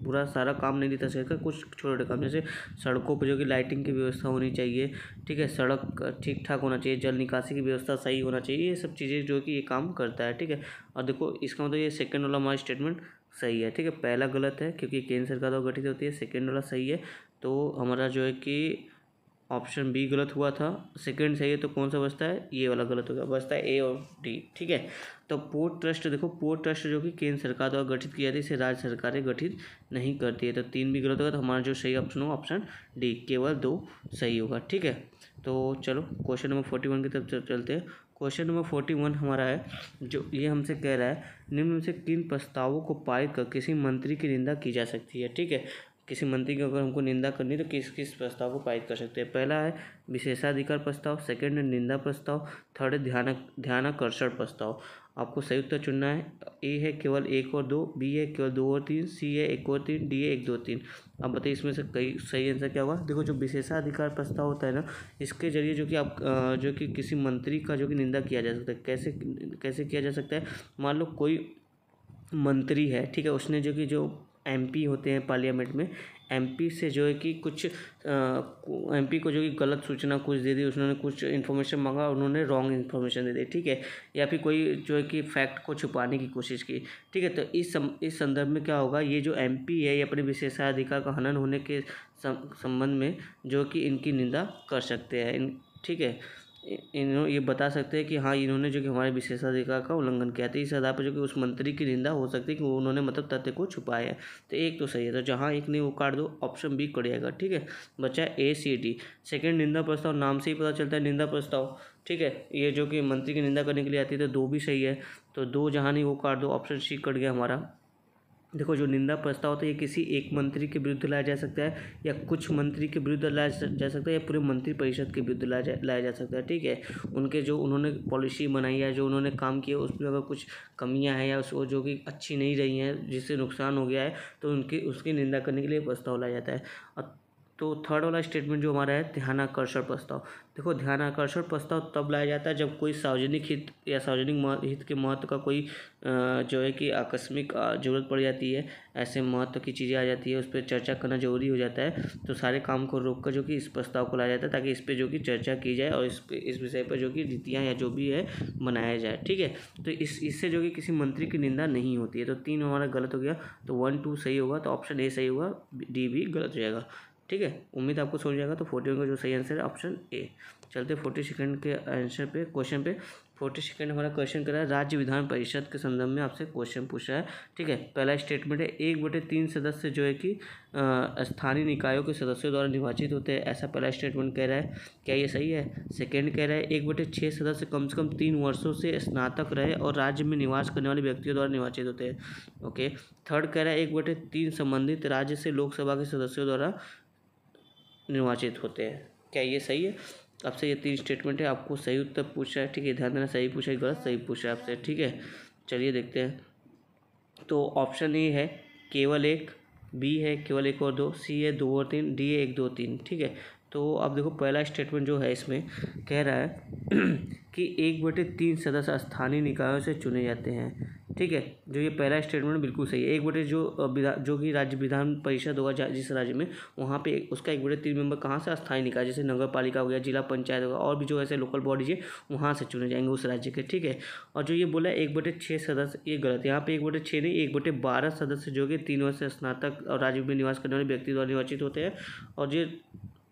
पूरा सारा काम नहीं देता शहर का, कुछ छोटे छोटे काम, जैसे सड़कों पर जो कि लाइटिंग की व्यवस्था होनी चाहिए, ठीक है? सड़क ठीक ठाक होना चाहिए, जल निकासी की व्यवस्था सही होना चाहिए, ये सब चीज़ें जो कि ये काम करता है, ठीक है? और देखो, इसका मतलब ये सेकेंड वाला हमारा स्टेटमेंट सही है, ठीक है? पहला गलत है, क्योंकि केंद्र सरकार द्वारा गठित होती है सेकेंड वाला सही है तो हमारा जो है कि ऑप्शन बी गलत हुआ था। सेकंड सही है तो कौन सा बचता है? ये वाला गलत हो गया। बचता है ए और डी, ठीक है? तो पोर्ट ट्रस्ट, देखो, पोर्ट ट्रस्ट जो कि केंद्र सरकार द्वारा गठित किया जाती है इसे राज्य सरकारें गठित नहीं करती है। तो तीन भी गलत होगा तो हमारा जो सही ऑप्शन होगा ऑप्शन डी केवल दो सही होगा, ठीक है? तो चलो क्वेश्चन नंबर फोर्टी वन की तरफ़ चलते हैं। क्वेश्चन नंबर फोर्टी वन हमारा है, जो ये हमसे कह रहा है, निम्न से किन प्रस्तावों को पारित कर किसी मंत्री की निंदा की जा सकती है, ठीक है? किसी मंत्री की अगर हमको निंदा करनी तो किस किस प्रस्ताव को पारित कर सकते हैं? पहला है विशेषाधिकार प्रस्ताव सेकंड है निंदा प्रस्ताव थर्ड है ध्यान, ध्यानाकर्षण प्रस्ताव। आपको उत्तर चुनना है, ए है केवल एक और दो, बी है केवल दो और तीन, सी है एक और तीन, डी है एक दो तीन। अब बताइए इसमें से कई, सही आंसर क्या होगा? देखो जो विशेषाधिकार प्रस्ताव होता है ना, इसके ज़रिए जो कि आप जो कि किसी मंत्री का जो कि निंदा किया जा सकता है। कैसे कैसे किया जा सकता है? मान लो कोई मंत्री है, ठीक है, उसने जो कि जो एमपी होते हैं पार्लियामेंट में एमपी से जो है कि कुछ एमपी को जो कि गलत सूचना कुछ दे दी उसने कुछ इन्फॉर्मेशन मांगा उन्होंने रॉन्ग इन्फॉर्मेशन दे दी ठीक है? या फिर कोई जो है कि फैक्ट को छुपाने की कोशिश की ठीक है? तो इस सम, इस संदर्भ में क्या होगा ये जो एमपी है ये अपने विशेषाधिकार का हनन होने के संबंध में जो कि इनकी निंदा कर सकते हैं ठीक है? इन्होंने ये बता सकते हैं कि हाँ इन्होंने जो कि हमारे विशेषाधिकार का उल्लंघन किया था, इस आधार पर जो कि उस मंत्री की निंदा हो सकती है कि वो उन्होंने मतलब तथ्य को छुपाया है। तो एक तो सही है तो जहाँ एक नहीं, वो काट दो, ऑप्शन बी कर जाएगा ठीक है? बच्चा ए, सी, डी। सेकेंड, निंदा प्रस्ताव, नाम से ही पता चलता है, निंदा प्रस्ताव, ठीक है? ये जो कि मंत्री की निंदा करने के लिए आती है तो दो भी सही है। तो दो जहाँ नहीं, वो काट दो, ऑप्शन सी कट गया हमारा। देखो, जो निंदा प्रस्ताव होता है, ये किसी एक मंत्री के विरुद्ध लाया जा सकता है, या कुछ मंत्री के विरुद्ध लाया जा सकता है, या पूरे मंत्री परिषद के विरुद्ध लाया जा लाया जा सकता है, ठीक है? उनके जो उन्होंने पॉलिसी बनाई है, जो उन्होंने काम किया, उसमें अगर कुछ कमियाँ हैं, या उसको जो कि अच्छी नहीं रही हैं, जिससे नुकसान हो गया है तो उनकी, उसकी निंदा करने के लिए प्रस्ताव लाया जाता है। और तो थर्ड वाला स्टेटमेंट जो हमारा है, ध्यानाकर्षण प्रस्ताव। देखो, ध्यानाकर्षण प्रस्ताव तब लाया जाता है जब कोई सार्वजनिक हित या सार्वजनिक हित के महत्व का कोई जो है कि आकस्मिक ज़रूरत पड़ जाती है, ऐसे महत्व की चीज़ें आ जाती है, उस पर चर्चा करना ज़रूरी हो जाता है तो सारे काम को रोक कर जो कि इस प्रस्ताव को लाया जाता है, ताकि इस पर जो कि चर्चा की जाए और इस पर इस विषय पर जो कि नीतियाँ या जो भी है, बनाया जाए, ठीक है? तो इस, इससे जो कि किसी मंत्री की निंदा नहीं होती है तो तीन हमारा गलत हो गया तो वन टू सही होगा तो ऑप्शन ए सही होगा डी भी गलत हो जाएगा। ठीक है? उम्मीद आपको समझ जाएगा तो फोर्टी का जो सही आंसर है ऑप्शन ए चलते फोर्टी सेकेंड के आंसर पे क्वेश्चन पे। फोर्टी सेकेंड हमारा क्वेश्चन करा है, राज्य विधान परिषद के संदर्भ में आपसे क्वेश्चन पूछा है, ठीक है? पहला स्टेटमेंट है, एक बटे तीन सदस्य जो है कि स्थानीय निकायों के सदस्यों द्वारा निर्वाचित होते हैं, ऐसा पहला स्टेटमेंट कह रहा है। क्या ये सही है? सेकेंड कह रहा है, एक बटे छः सदस्य कम से कम तीन वर्षों से स्नातक रहे और राज्य में निवास करने वाले व्यक्तियों द्वारा निर्वाचित होते हैं, ओके? थर्ड कह रहा है, एक बटे तीन संबंधित राज्य से लोकसभा के सदस्यों द्वारा निर्वाचित होते हैं। क्या ये सही है? आपसे ये तीन स्टेटमेंट है। आपको सही उत्तर पूछा है, ठीक है? ध्यान देना, सही पूछा है, गलत, सही पूछा है आपसे, ठीक है? चलिए देखते हैं। तो ऑप्शन ए है, केवल एक बी है, केवल एक और दो सी है, दो और तीन डी है, एक, दो, तीन, ठीक है? तो अब देखो पहला स्टेटमेंट जो है इसमें कह रहा है कि एक बटे तीन सदस्य स्थानीय निकायों से चुने जाते हैं। ठीक है? जो ये पहला स्टेटमेंट बिल्कुल सही है। एक बटे जो जो कि राज्य विधान परिषद होगा जिस राज्य में, वहाँ पे उसका एक बटे तीन मेंबर कहाँ से स्थानीय निकाय, जैसे नगर पालिका हो गया, जिला पंचायत होगा, और भी जो ऐसे लोकल बॉडीज है, वहाँ से चुने जाएँगे उस राज्य के। ठीक है? और जो ये बोला एक बटे छः सदस्य, ये गलत है। यहाँ पे एक बटे छः नहीं, एक बटे बारह सदस्य जो कि तीन वर्ष स्नातक और राज्य में निवास करने वाले व्यक्ति द्वारा निर्वाचित होते हैं। और ये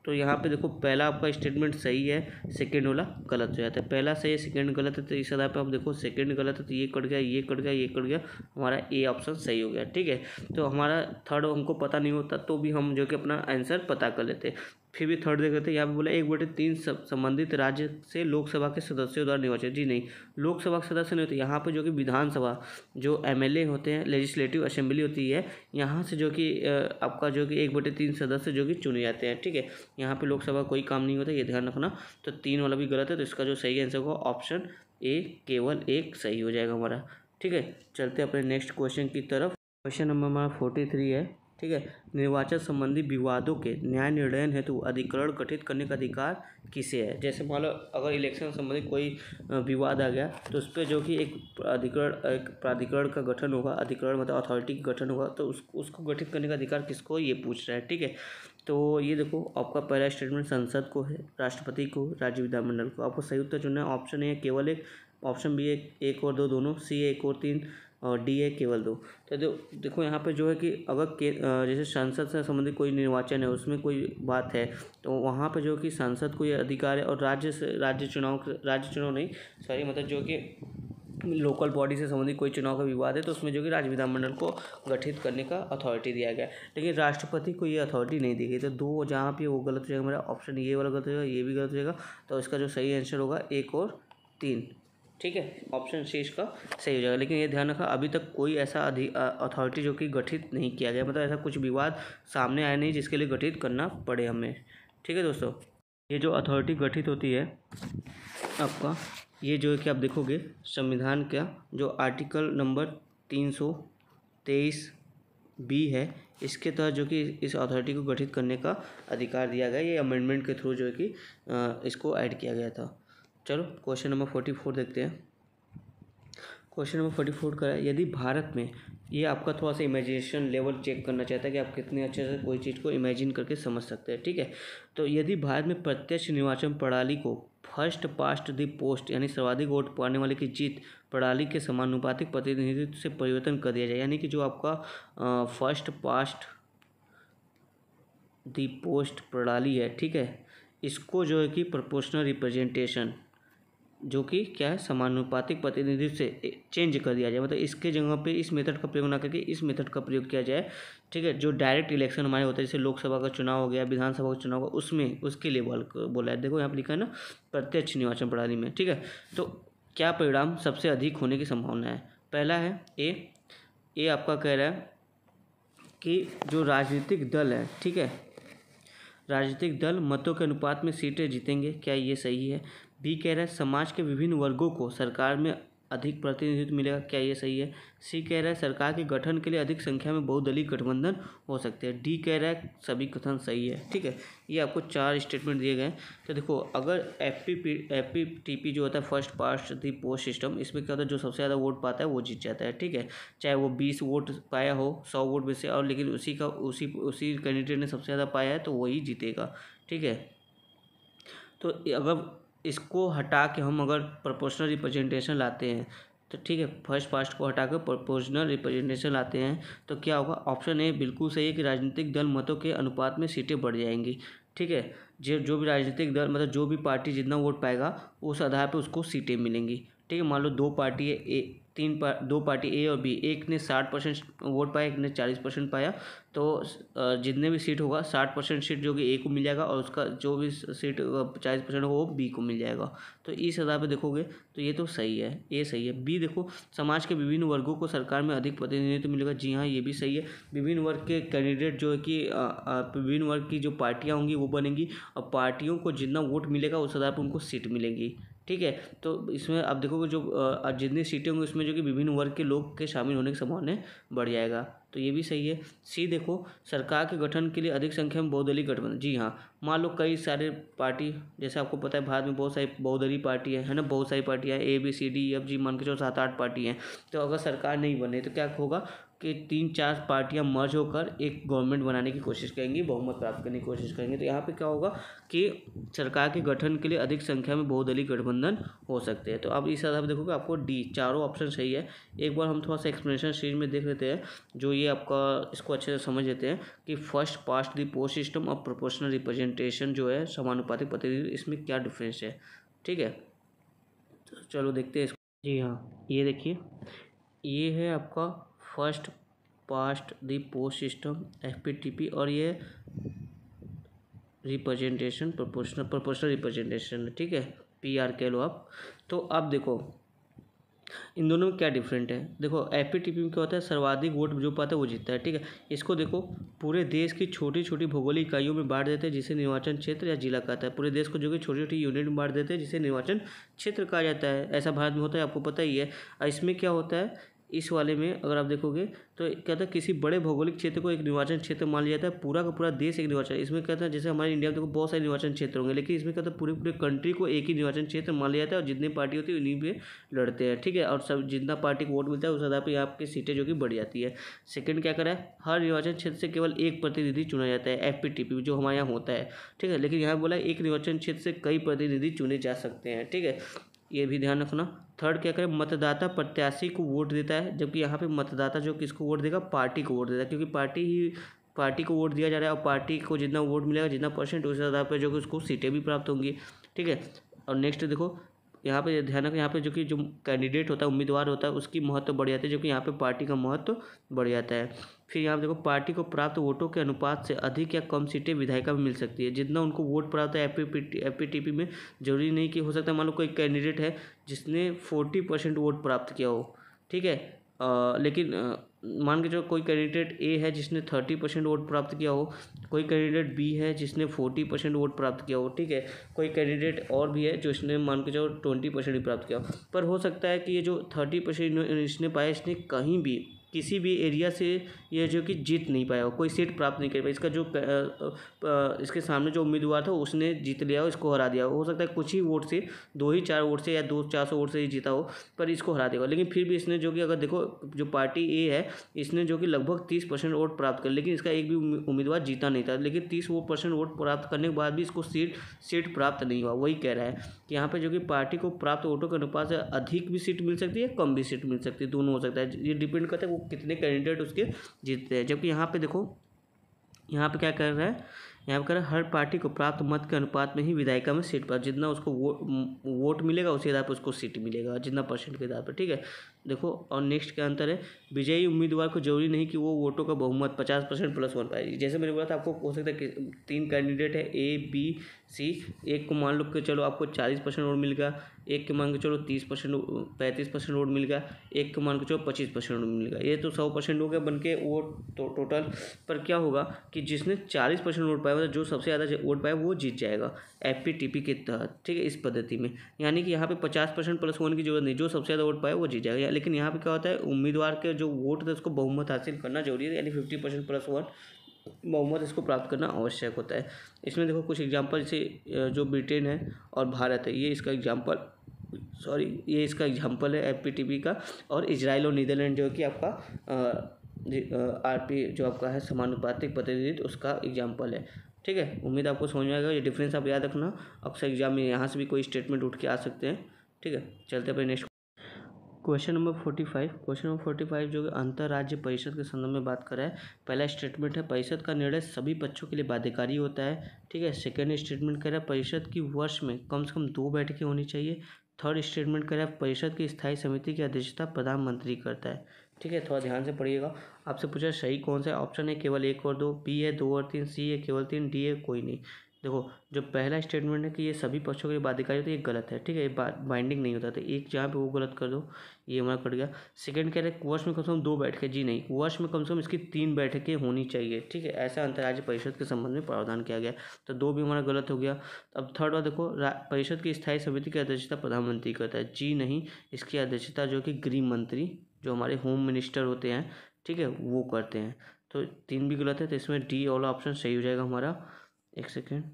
तो यहाँ पे देखो, पहला आपका स्टेटमेंट सही है सेकंड वाला गलत हो जाता है। पहला सही है सेकंड गलत है तो इस आधार पर आप देखो सेकंड गलत है तो ये कट गया, ये कट गया, ये कट गया, हमारा ए ऑप्शन सही हो गया, ठीक है? तो हमारा थर्ड हमको पता नहीं होता तो भी हम जो कि अपना आंसर पता कर लेते। फिर भी थर्ड देख लेते हैं, यहाँ पे बोला एक बटे तीन संबंधित राज्य से लोकसभा के सदस्यों द्वारा निर्वाचित। जी नहीं, लोकसभा के सदस्य नहीं होते, यहाँ पे जो कि विधानसभा, जो एमएलए होते हैं लेजिस्लेटिव असेंबली होती है, यहाँ से जो कि आपका जो कि एक बटे तीन सदस्य जो कि चुने जाते हैं, ठीक है? यहाँ पर लोकसभा कोई काम नहीं होता, ये ध्यान रखना। तो तीन वाला भी गलत है तो इसका जो सही आंसर होगा ऑप्शन ए केवल एक सही हो जाएगा हमारा, ठीक है? चलते अपने नेक्स्ट क्वेश्चन की तरफ़। क्वेश्चन नंबर हमारा फोर्टी थ्री है। ठीक है? निर्वाचन संबंधी विवादों के न्याय निर्णय हेतु अधिकरण गठित करने का अधिकार किसे है? जैसे मान लो, अगर इलेक्शन संबंधी कोई विवाद आ गया तो उस पर जो कि एक प्राधिकरण एक प्राधिकरण का गठन होगा अधिकरण मतलब अथॉरिटी का गठन होगा तो उस, उसको गठित करने का अधिकार किसको ये पूछ रहा है, ठीक है? तो ये देखो, आपका पहला स्टेटमेंट संसद को है, राष्ट्रपति को, राज्य विधानमंडल को। आपको उत्तर चुनना ऑप्शन ए केवल एक ऑप्शन बी एक और दो दोनों सी एक और तीन और डी ए केवल दो। तो जो, देखो यहाँ पे जो है कि अगर के जैसे संसद से संबंधित कोई निर्वाचन है, उसमें कोई बात है तो वहाँ पे जो कि संसद को ये अधिकार है और राज्य से, राज्य चुनाव राज्य चुनाव नहीं, सॉरी मतलब जो कि लोकल बॉडी से संबंधित कोई चुनाव का विवाद है तो उसमें जो कि राज्य विधानमंडल को गठित करने का अथॉरिटी दिया गया लेकिन राष्ट्रपति को ये अथॉरिटी नहीं दी गई तो दो, जहाँ पे वो गलत हो जाएगा, मेरा ऑप्शन ये वाला गलत हो जाएगा, ये भी गलत हो जाएगा तो इसका जो सही आंसर होगा, एक और तीन। ठीक है? ऑप्शन सी इसका सही हो जाएगा। लेकिन ये ध्यान रखा, अभी तक कोई ऐसा अथॉरिटी जो कि गठित नहीं किया गया मतलब ऐसा कुछ विवाद सामने आया नहीं जिसके लिए गठित करना पड़े हमें। ठीक है दोस्तों? ये जो अथॉरिटी गठित होती है, आपका, ये जो है कि आप देखोगे, संविधान का जो आर्टिकल नंबर तीन सौ तेईस बी है, इसके तहत जो कि इस अथॉरिटी को गठित करने का अधिकार दिया गया। ये अमेंडमेंट के थ्रू जो है कि इसको ऐड किया गया था। चलो क्वेश्चन नंबर फोर्टी फोर देखते हैं। क्वेश्चन नंबर फोर्टी फोर का है, यदि भारत में ये आपका थोड़ा सा इमेजिनेशन लेवल चेक करना चाहता है कि आप कितने अच्छे से कोई चीज़ को इमेजिन करके समझ सकते हैं, ठीक है? तो यदि भारत में प्रत्यक्ष निर्वाचन प्रणाली को फ़र्स्ट पास्ट द पोस्ट यानी सर्वाधिक वोट पाने वाले की जीत प्रणाली के समानुपातिक प्रतिनिधित्व से परिवर्तन कर दिया जाए, यानी कि जो आपका फ़र्स्ट पास्ट द पोस्ट प्रणाली है, ठीक है? इसको जो है कि प्रोपोर्शनल रिप्रेजेंटेशन जो कि क्या है, समानुपातिक प्रतिनिधित्व से चेंज कर दिया जाए। मतलब इसके जगह पे इस मेथड का प्रयोग ना करके इस मेथड का प्रयोग किया जाए। ठीक है, जो डायरेक्ट इलेक्शन हमारे होता है, जैसे लोकसभा का चुनाव हो गया, विधानसभा का चुनाव हो उसमें, उसके लिए बोल, बोला है। देखो यहाँ पर लिखा है ना, प्रत्यक्ष निर्वाचन प्रणाली में। ठीक है तो क्या परिणाम सबसे अधिक होने की संभावना है? पहला है, ए ए आपका कह रहा है कि जो राजनीतिक दल है, ठीक है राजनीतिक दल मतों के अनुपात में सीटें जीतेंगे। क्या ये सही है? बी कह रहा है, समाज के विभिन्न वर्गों को सरकार में अधिक प्रतिनिधित्व मिलेगा, क्या ये सही है? सी कह रहा है, सरकार के गठन के लिए अधिक संख्या में बहुदलीय गठबंधन हो सकते हैं। डी कह रहा है, सभी कथन सही है। ठीक है, ये आपको चार स्टेटमेंट दिए गए तो देखो, अगर F P P F P T P जो होता है first past the post system इसमें क्या होता है, जो सबसे ज़्यादा वोट पाता है, वो जीत जाता है। ठीक है, चाहे वो बीस वोट पाया हो, सौ वोट में से, और लेकिन उसी का, उसी उसी कैंडिडेट ने सबसे ज़्यादा पाया है तो वही जीतेगा। ठीक है तो अगर इसको हटा के हम अगर प्रोपोर्शनल रिप्रेजेंटेशन लाते हैं तो ठीक है फ़र्स्ट पास्ट को हटा कर प्रोपोर्शनल रिप्रेजेंटेशन लाते हैं तो क्या होगा? ऑप्शन ए बिल्कुल सही है कि राजनीतिक दल मतों के अनुपात में सीटें बढ़ जाएँगी, ठीक है? जो जो भी राजनीतिक दल मतलब जो भी पार्टी जितना वोट पाएगा, उस आधार पर उसको सीटें मिलेंगी, ठीक है? मान लो दो पार्टी है, ए तीन पा, दो पार्टी ए और बी एक ने साठ परसेंट वोट पाया एक ने चालीस परसेंट पाया। तो जितने भी सीट होगा साठ परसेंट सीट जो कि ए को मिल जाएगा और उसका जो भी सीट चालीस परसेंट होगा वो बी को मिल जाएगा। तो इस आधार पर देखोगे तो ये तो सही है ए सही है। बी देखो समाज के विभिन्न वर्गों को सरकार में अधिक प्रतिनिधित्व मिलेगा। जी हाँ ये भी सही है। विभिन्न वर्ग के कैंडिडेट जो है कि विभिन्न वर्ग की जो पार्टियाँ होंगी वो बनेंगी। और पार्टियों को जितना वोट मिलेगा उस आधार पर उनको सीट मिलेंगी। ठीक है? तो इसमें आप देखोगे जो जितनी सीटें होंगी उसमें जो कि विभिन्न वर्ग के लोग के शामिल होने की संभावना बढ़ जाएगा। तो ये भी सही है। सी देखो, सरकार के गठन के लिए अधिक संख्या में बहुदलीय गठबंधन। जी हाँ मान लो कई सारे पार्टी, जैसे आपको पता है भारत में बहुत सारी बहुदलीय पार्टी है ना? बहुत सारी पार्टियाँ A B C D F G मान के चलो सात आठ पार्टी हैं। तो अगर सरकार नहीं बने तो क्या होगा? कि तीन चार पार्टियाँ मर्ज होकर एक गवर्नमेंट बनाने की कोशिश करेंगी, बहुमत प्राप्त करने की कोशिश करेंगे। तो यहाँ पे क्या होगा कि सरकार के गठन के लिए अधिक संख्या में बहुदलीय गठबंधन हो सकते हैं। तो अब इस आधार पर देखोगे आपको डी चारों ऑप्शन सही है। एक बार हम थोड़ा सा एक्सप्लेनेशन सीरीज़ में देख लेते हैं, जो ये आपका इसको अच्छे से समझ लेते हैं कि first past the post system और प्रोपोर्शनल रिप्रेजेंटेशन जो है, समानुपातिक प्रतिनिधि, इसमें क्या डिफरेंस है? ठीक है? चलो देखते हैं इसको। जी हाँ ये देखिए, ये है आपका first past the post system FPTP और ये रिप्रेजेंटेशन, प्रोपोर्शनल प्रोपोर्शनल रिप्रेजेंटेशन है ठीक है? पी आर कह लो आप। तो अब देखो, इन दोनों में क्या डिफरेंट है? देखो, एफ़ पी में क्या होता है, सर्वाधिक वोट जो पाता है वो जीतता है, ठीक है? इसको देखो, पूरे देश की छोटी छोटी भौगोलिक इकाइयों में बांट देते हैं, जिसे निर्वाचन क्षेत्र या जिला कहता है। पूरे देश को जो कि छोटी छोटी यूनिट में बांट देते हैं, जिसे निर्वाचन क्षेत्र कहा जाता है। ऐसा भारत में होता है, आपको पता ही है। इसमें क्या होता है इस वाले में, अगर आप देखोगे तो कहता है किसी बड़े भौगोलिक क्षेत्र को एक निर्वाचन क्षेत्र मान लिया जाता है पूरा का पूरा देश एक निर्वाचन, इसमें कहता है जैसे हमारे इंडिया में देखो, बहुत सारे निर्वाचन क्षेत्र होंगे, लेकिन इसमें कहता है पूरे पूरे कंट्री को एक ही निर्वाचन क्षेत्र मान लिया जाता है और जितनी पार्टी होती है, उन्हीं पर लड़ते हैं, ठीक है? और सब, जितना पार्टी को वोट मिलता है, उस आधार पर यहाँ की सीटें जो कि बढ़ जाती है। सेकेंड क्या करा है, हर निर्वाचन क्षेत्र से केवल एक प्रतिनिधि चुना जाता है एफपीटीपी जो हमारे यहाँ होता है, ठीक है? लेकिन यहाँ बोला एक निर्वाचन क्षेत्र से कई प्रतिनिधि चुने जा सकते हैं, ठीक है? ये भी ध्यान रखना। थर्ड क्या करें, मतदाता प्रत्याशी को वोट देता है, जबकि यहाँ पे मतदाता जो किसको वोट देगा, पार्टी को वोट देता है, क्योंकि पार्टी ही, पार्टी को वोट दिया जा रहा है और पार्टी को जितना वोट मिलेगा, जितना परसेंट उस आधार पर जो कि उसको सीटें भी प्राप्त होंगी। ठीक है, और नेक्स्ट देखो यहाँ पे ध्यान रखें यहाँ पे जो कि जो कैंडिडेट होता है उम्मीदवार होता है उसकी महत्व बढ़ जाती है जो कि यहाँ पे पार्टी का महत्व बढ़ जाता है। फिर यहाँ देखो पार्टी को प्राप्त वोटों के अनुपात से अधिक या कम सीटें विधायिका में मिल सकती है। जितना उनको वोट प्राप्त है एफ़ पी में ज़रूरी नहीं कि हो सकता मान लो कोई कैंडिडेट है जिसने फोर्टी परसेंट वोट प्राप्त किया हो ठीक है? आ, लेकिन मान के चलो कोई कैंडिडेट ए है जिसने थर्टी परसेंट वोट प्राप्त किया हो, कोई कैंडिडेट बी है जिसने फोर्टी परसेंट वोट प्राप्त किया हो, ठीक है? कोई कैंडिडेट और भी है जो इसने मान के चलो ट्वेंटी परसेंट ही प्राप्त किया हो। पर हो सकता है कि ये जो थर्टी परसेंट इसने पाया, इसने कहीं भी किसी भी एरिया से ये जो कि जीत नहीं पाया हो, कोई सीट प्राप्त नहीं कर पाया। इसका जो इसके सामने जो उम्मीदवार था, उसने जीत लिया हो इसको हरा दिया। हो सकता है कुछ ही वोट से, दो ही चार वोट से या दो, चार सौ वोट से ही जीता हो, पर इसको हरा देगा लेकिन फिर भी इसने जो कि, अगर देखो, जो पार्टी ए है, इसने जो कि लगभग तीस परसेंट वोट प्राप्त कर, लेकिन इसका एक भी उम्मीदवार जीता नहीं था। लेकिन तीस वो परसेंट वोट प्राप्त करने के बाद भी इसको सीट सीट प्राप्त नहीं हुआ। वही कह रहा है कि यहाँ पर जो कि पार्टी को प्राप्त वोटों के अनुपात से अधिक भी सीट मिल सकती है, कम भी सीट मिल सकती है, दोनों हो सकता है। ये डिपेंड करता है कितने कैंडिडेट उसके जीतते हैं। जबकि यहाँ पे देखो यहाँ पे क्या कर रहा है? यहाँ पर कह रहा है हर पार्टी को प्राप्त मत के अनुपात में ही विधायिका में सीट पर जितना उसको वो, वोट मिलेगा उसी आधार पर उसको सीट मिलेगा जितना परसेंट के आधार पर ठीक है? देखो, और नेक्स्ट क्या अंतर है? विजयी उम्मीदवार को ज़रूरी नहीं कि वो वोटों का बहुमत, पचास परसेंट प्लस वन पाए। जैसे मैंने बोला था, आपको हो सकता है तीन कैंडिडेट है ए बी सी एक को मान लो कि चलो आपको चालीस परसेंट वोट मिल गया, एक के मान के चलो तीस परसेंट, पैंतीस परसेंट वोट मिल गया, एक के मान के चलो पच्चीस परसेंट वोट मिल गया। ये तो सौ परसेंट हो गया बन के वोट तो टोटल पर क्या होगा कि जिसने चालीस परसेंट वोट पाया मतलब जो सबसे ज़्यादा वोट पाए, वो जीत जाएगा एफ़ पी टी पी के तहत, ठीक है, इस पद्धति में। यानी कि यहाँ पे पचास परसेंट प्लस वन की ज़रूरत नहीं, जो सबसे ज़्यादा वोट पाए, वो जीत जाएगा। लेकिन यहाँ पे क्या होता है, उम्मीदवार के जो वोट है उसको बहुमत हासिल करना ज़रूरी है। यानी फिफ्टी परसेंट प्लस वन बहुमत इसको प्राप्त करना आवश्यक होता है। इसमें देखो, कुछ एग्ज़ाम्पल जैसे जो ब्रिटेन है और भारत है, ये इसका एग्ज़ाम्पल सॉरी ये इसका एग्ज़ाम्पल है एफ़ का और इसराइल और नीदरलैंड जो कि आपका आर पी जो आपका है, समानुपातिक प्रतिनिधित्व, उसका एग्ज़ाम्पल है। ठीक है? उम्मीद आपको समझ में आएगा। ये डिफरेंस आप याद रखना। अक्सर एग्ज़ाम में यहाँ से भी कोई स्टेटमेंट उठ के आ सकते हैं। ठीक है? चलते अपने next question number forty five, question number forty five जो अंतर राज्य परिषद के संदर्भ में बात करा है। पहला स्टेटमेंट है, परिषद का निर्णय सभी पक्षों के लिए बाध्यकारी होता है, ठीक है? सेकेंड स्टेटमेंट कह रहा है, परिषद की वर्ष में कम से कम दो बैठकें होनी चाहिए। थर्ड स्टेटमेंट कह रहा है, परिषद की स्थायी समिति की अध्यक्षता प्रधानमंत्री करता है, ठीक है? थोड़ा ध्यान से पढ़िएगा। आपसे पूछा सही कौन सा ऑप्शन है केवल एक और दो बी है दो और तीन सी है केवल तीन डी है कोई नहीं। देखो जो पहला स्टेटमेंट है कि ये सभी पक्षों के लिए बाध्यकारी होता है ये गलत है, ठीक है? ये बाइंडिंग नहीं होता था एक जहाँ पे वो गलत कर दो, ये हमारा कट गया। सेकंड कह रहे हैं, वर्ष में कम से कम दो बैठकें जी नहीं, वर्ष में कम से कम इसकी तीन बैठकें होनी चाहिए, ठीक है? ऐसा अंतर्राज्य परिषद के संबंध में प्रावधान किया गया। तो दो भी हमारा गलत हो गया। अब थर्ड बार देखो परिषद की स्थायी समिति की अध्यक्षता प्रधानमंत्री करता है। जी नहीं, इसकी अध्यक्षता जो कि गृह मंत्री, जो हमारे होम मिनिस्टर होते हैं, ठीक है? वो करते हैं। तो तीन भी गलत है तो इसमें डी वाला ऑप्शन सही हो जाएगा हमारा। एक सेकेंड।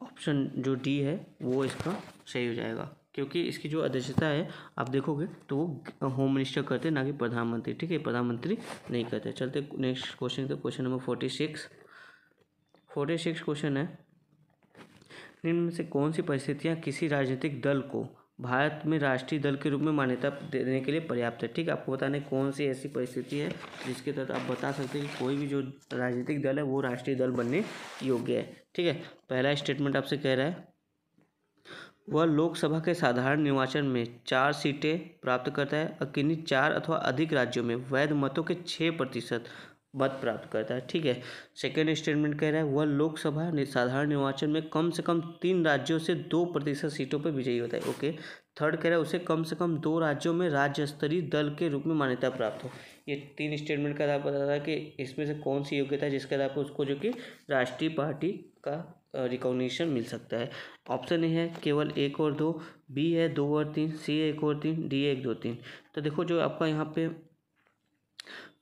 ऑप्शन जो डी है, वो इसका सही हो जाएगा, क्योंकि इसकी जो अध्यक्षता है, आप देखोगे तो वो होम मिनिस्टर करते, ना कि प्रधानमंत्री, ठीक है? प्रधानमंत्री नहीं करते। चलते नेक्स्ट क्वेश्चन तो question number forty six forty six question है। निम्न में से कौन सी परिस्थितियाँ किसी राजनीतिक दल को भारत में राष्ट्रीय दल के रूप में मान्यता देने के लिए पर्याप्त है। ठीक है, आपको बताने कौन सी ऐसी परिस्थिति है जिसके तहत आप बता सकते हैं कि कोई भी जो राजनीतिक दल है वो राष्ट्रीय दल बनने योग्य है। ठीक है, पहला स्टेटमेंट आपसे कह रहा है। वह लोकसभा के साधारण निर्वाचन में चार सीटें प्राप्त करता है। और किन्हीं चार अथवा अधिक राज्यों में। वैध मतों के छः प्रतिशत। मत प्राप्त करता है। ठीक है? सेकेंड स्टेटमेंट कह रहा है, वह लोकसभा साधारण निर्वाचन में कम से कम तीन राज्यों से दो प्रतिशत सीटों पर विजयी होता है। ओके थर्ड कह रहा है, उसे कम से कम दो राज्यों में राज्य स्तरीय दल के रूप में मान्यता प्राप्त हो। ये तीन स्टेटमेंट का आधार पता था कि इसमें से कौन सी योग्यता है, जिसके आधार पर उसको जो कि राष्ट्रीय पार्टी का रिकॉग्निशन मिल सकता है। ऑप्शन ए है, केवल एक और दो बी है दो और तीन सी एक और तीन डी है एक दो तीन। तो देखो जो आपका यहाँ पे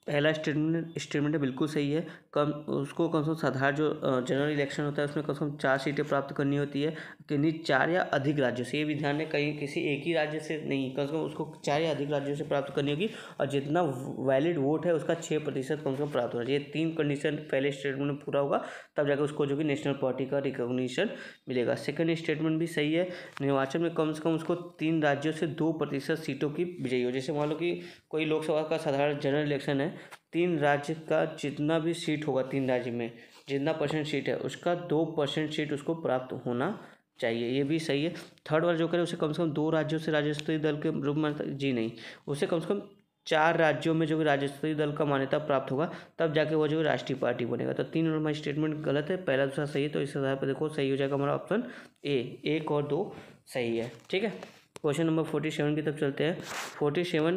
पहला स्टेटमेंट स्टेटमेंट है, बिल्कुल सही है। कम, उसको कम से कम साधारण जो जनरल इलेक्शन होता है, उसमें कम से कम चार सीटें प्राप्त करनी होती है। किन्हीं चार या अधिक राज्यों से, ये भी ध्यान है कहीं किसी एक ही राज्य से नहीं, कम से कम उसको चार या अधिक राज्यों से प्राप्त करनी होगी। और जितना वैलिड वोट है, उसका छः प्रतिशत कम से कम प्राप्त होना चाहिए। तीन कंडीशन पहले स्टेटमेंट में पूरा होगा, तब जाकर उसको जो कि नेशनल पार्टी का रिकोगनीशन मिलेगा। सेकेंड स्टेटमेंट भी सही है, निर्वाचन में कम से कम उसको तीन राज्यों से दो प्रतिशत सीटों की विजयी हो। जैसे मान लो कि कोई लोकसभा का साधारण जनरल इलेक्शन है तीन राज्य का जितना भी सीट होगा, तीन राज्य में, जितना परसेंट सीट है, उसका दो परसेंट सीट उसको प्राप्त होना चाहिए। ये भी सही है। थर्ड वाला जो करे उसे कम से कम दो राज्यों से राज्य स्तरीय दल के रूप में जी नहीं। उसे कम से कम चार राज्यों में जो भी राज्य स्तरीय दल का मान्यता प्राप्त होगा, तब जाके वो जो राष्ट्रीय पार्टी बनेगा। तो तीन नंबर स्टेटमेंट गलत है, पहला दूसरा सही है तो इस आधार पर देखो सही हो जाएगा हमारा ऑप्शन ए एक और दो सही है, ठीक है? क्वेश्चन नंबर फोर्टी सेवन की तरफ़ चलते हैं। फोर्टी सेवन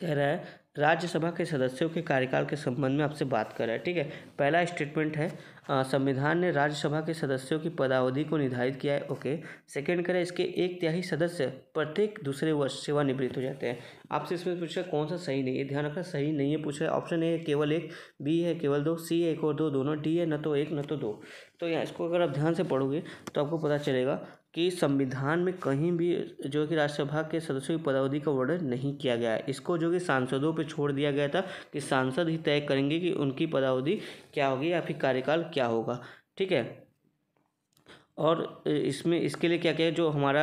कह रहा है राज्यसभा के सदस्यों के कार्यकाल के संबंध में आपसे बात कर रहा है, ठीक है? पहला स्टेटमेंट है संविधान ने राज्यसभा के सदस्यों की पदावधि को निर्धारित किया है, ओके? सेकंड करें इसके एक तिहाई सदस्य प्रत्येक दूसरे वर्ष सेवानिवृत्त हो जाते हैं। आपसे इसमें पूछा कौन सा सही नहीं है? ध्यान रखना, सही नहीं है पूछा ऑप्शन ए केवल एक बी है, केवल दो सी है, एक और दो, दोनों डी है, न तो एक, न तो दो। तो यहाँ इसको अगर आप ध्यान से पढ़ोगे तो आपको पता चलेगा कि संविधान में कहीं भी जो कि राज्यसभा के सदस्यों की पदावधि का वर्णन नहीं किया गया है। इसको जो कि सांसदों पे छोड़ दिया गया था कि सांसद ही तय करेंगे कि उनकी पदावधि क्या होगी या फिर कार्यकाल क्या होगा। ठीक है? और इसमें, इसके लिए क्या क्या है जो हमारा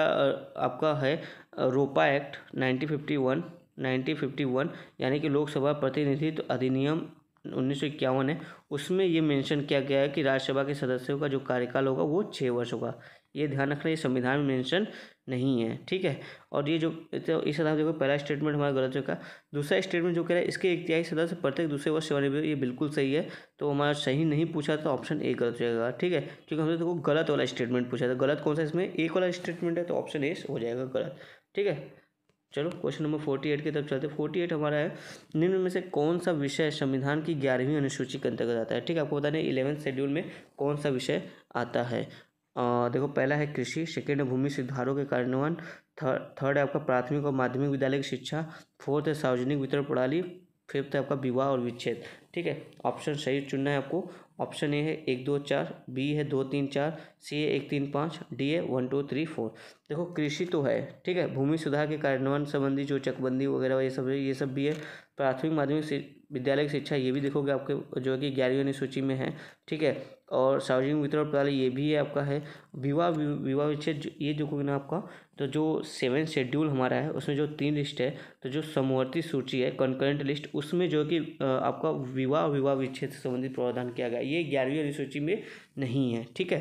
आपका है ROPA act nineteen fifty one, nineteen fifty one, यानी कि लोकसभा प्रतिनिधित्व अधिनियम उन्नीस सौ इक्यावन है, उसमें ये मेंशन किया गया है कि राज्यसभा के सदस्यों का जो कार्यकाल होगा वो छः वर्ष होगा। ये ध्यान रखना, ये संविधान में मेंशन नहीं है, ठीक है? और ये जो तो इस आधार देखो, पहला स्टेटमेंट हमारा गलत चुका। दूसरा स्टेटमेंट जो कह रहा है, इसके एक तिहाई सदस्य प्रत्येक दूसरे वर्ष सेवानिवृत्त ये बिल्कुल सही है। तो हमारा सही नहीं पूछा तो ऑप्शन ए गलत हो जाएगा, ठीक है? क्योंकि हमने देखो, गलत वाला स्टेटमेंट पूछा था। गलत कौन सा इसमें? एक वाला स्टेटमेंट है तो ऑप्शन ए हो जाएगा गलत, ठीक है? चलो क्वेश्चन नंबर फोर्टी एट की तरफ़ चलते हैं। फोर्टी एट हमारा है, निम्न में से कौन सा विषय संविधान की ग्यारहवीं अनुसूची के अंतर्गत आता है? ठीक है, आपको बता दें इलेवेंथ शेड्यूल में कौन सा विषय आता है? देखो, पहला है कृषि, सेकेंड है भूमि सुधारों के कार्यान्वयन थर्ड है आपका प्राथमिक और माध्यमिक विद्यालय की शिक्षा, फोर्थ है सार्वजनिक वितरण प्रणाली, फिफ्थ है आपका विवाह और विच्छेद। ठीक है? ऑप्शन सही चुनना है आपको। ऑप्शन ए है एक, दो, चार, बी है दो, तीन, चार, सी है एक, तीन, पाँच, डी है वन, टू, थ्री, फोर। देखो, कृषि तो है, ठीक है? भूमि सुधार के कार्यान्वयन संबंधी जो चकबंदी वगैरह, ये सब ये सब भी है। प्राथमिक माध्यमिक विद्यालय की शिक्षा ये भी देखोगे आपके, जो है कि ग्यारहवीं सूची में है, ठीक है? और सार्वजनिक वितरण प्रणाली ये भी है आपका है। विवाह विवाह विच्छेद ये जो ना आपका तो जो सेवन शेड्यूल हमारा है, उसमें जो तीन लिस्ट है तो जो समवर्ती सूची है कॉन्करेंट लिस्ट उसमें जो कि आपका विवाह विवाह विच्छेद से संबंधित प्रावधान किया गया ये ग्यारहवीं अनुसूची में नहीं है, ठीक है?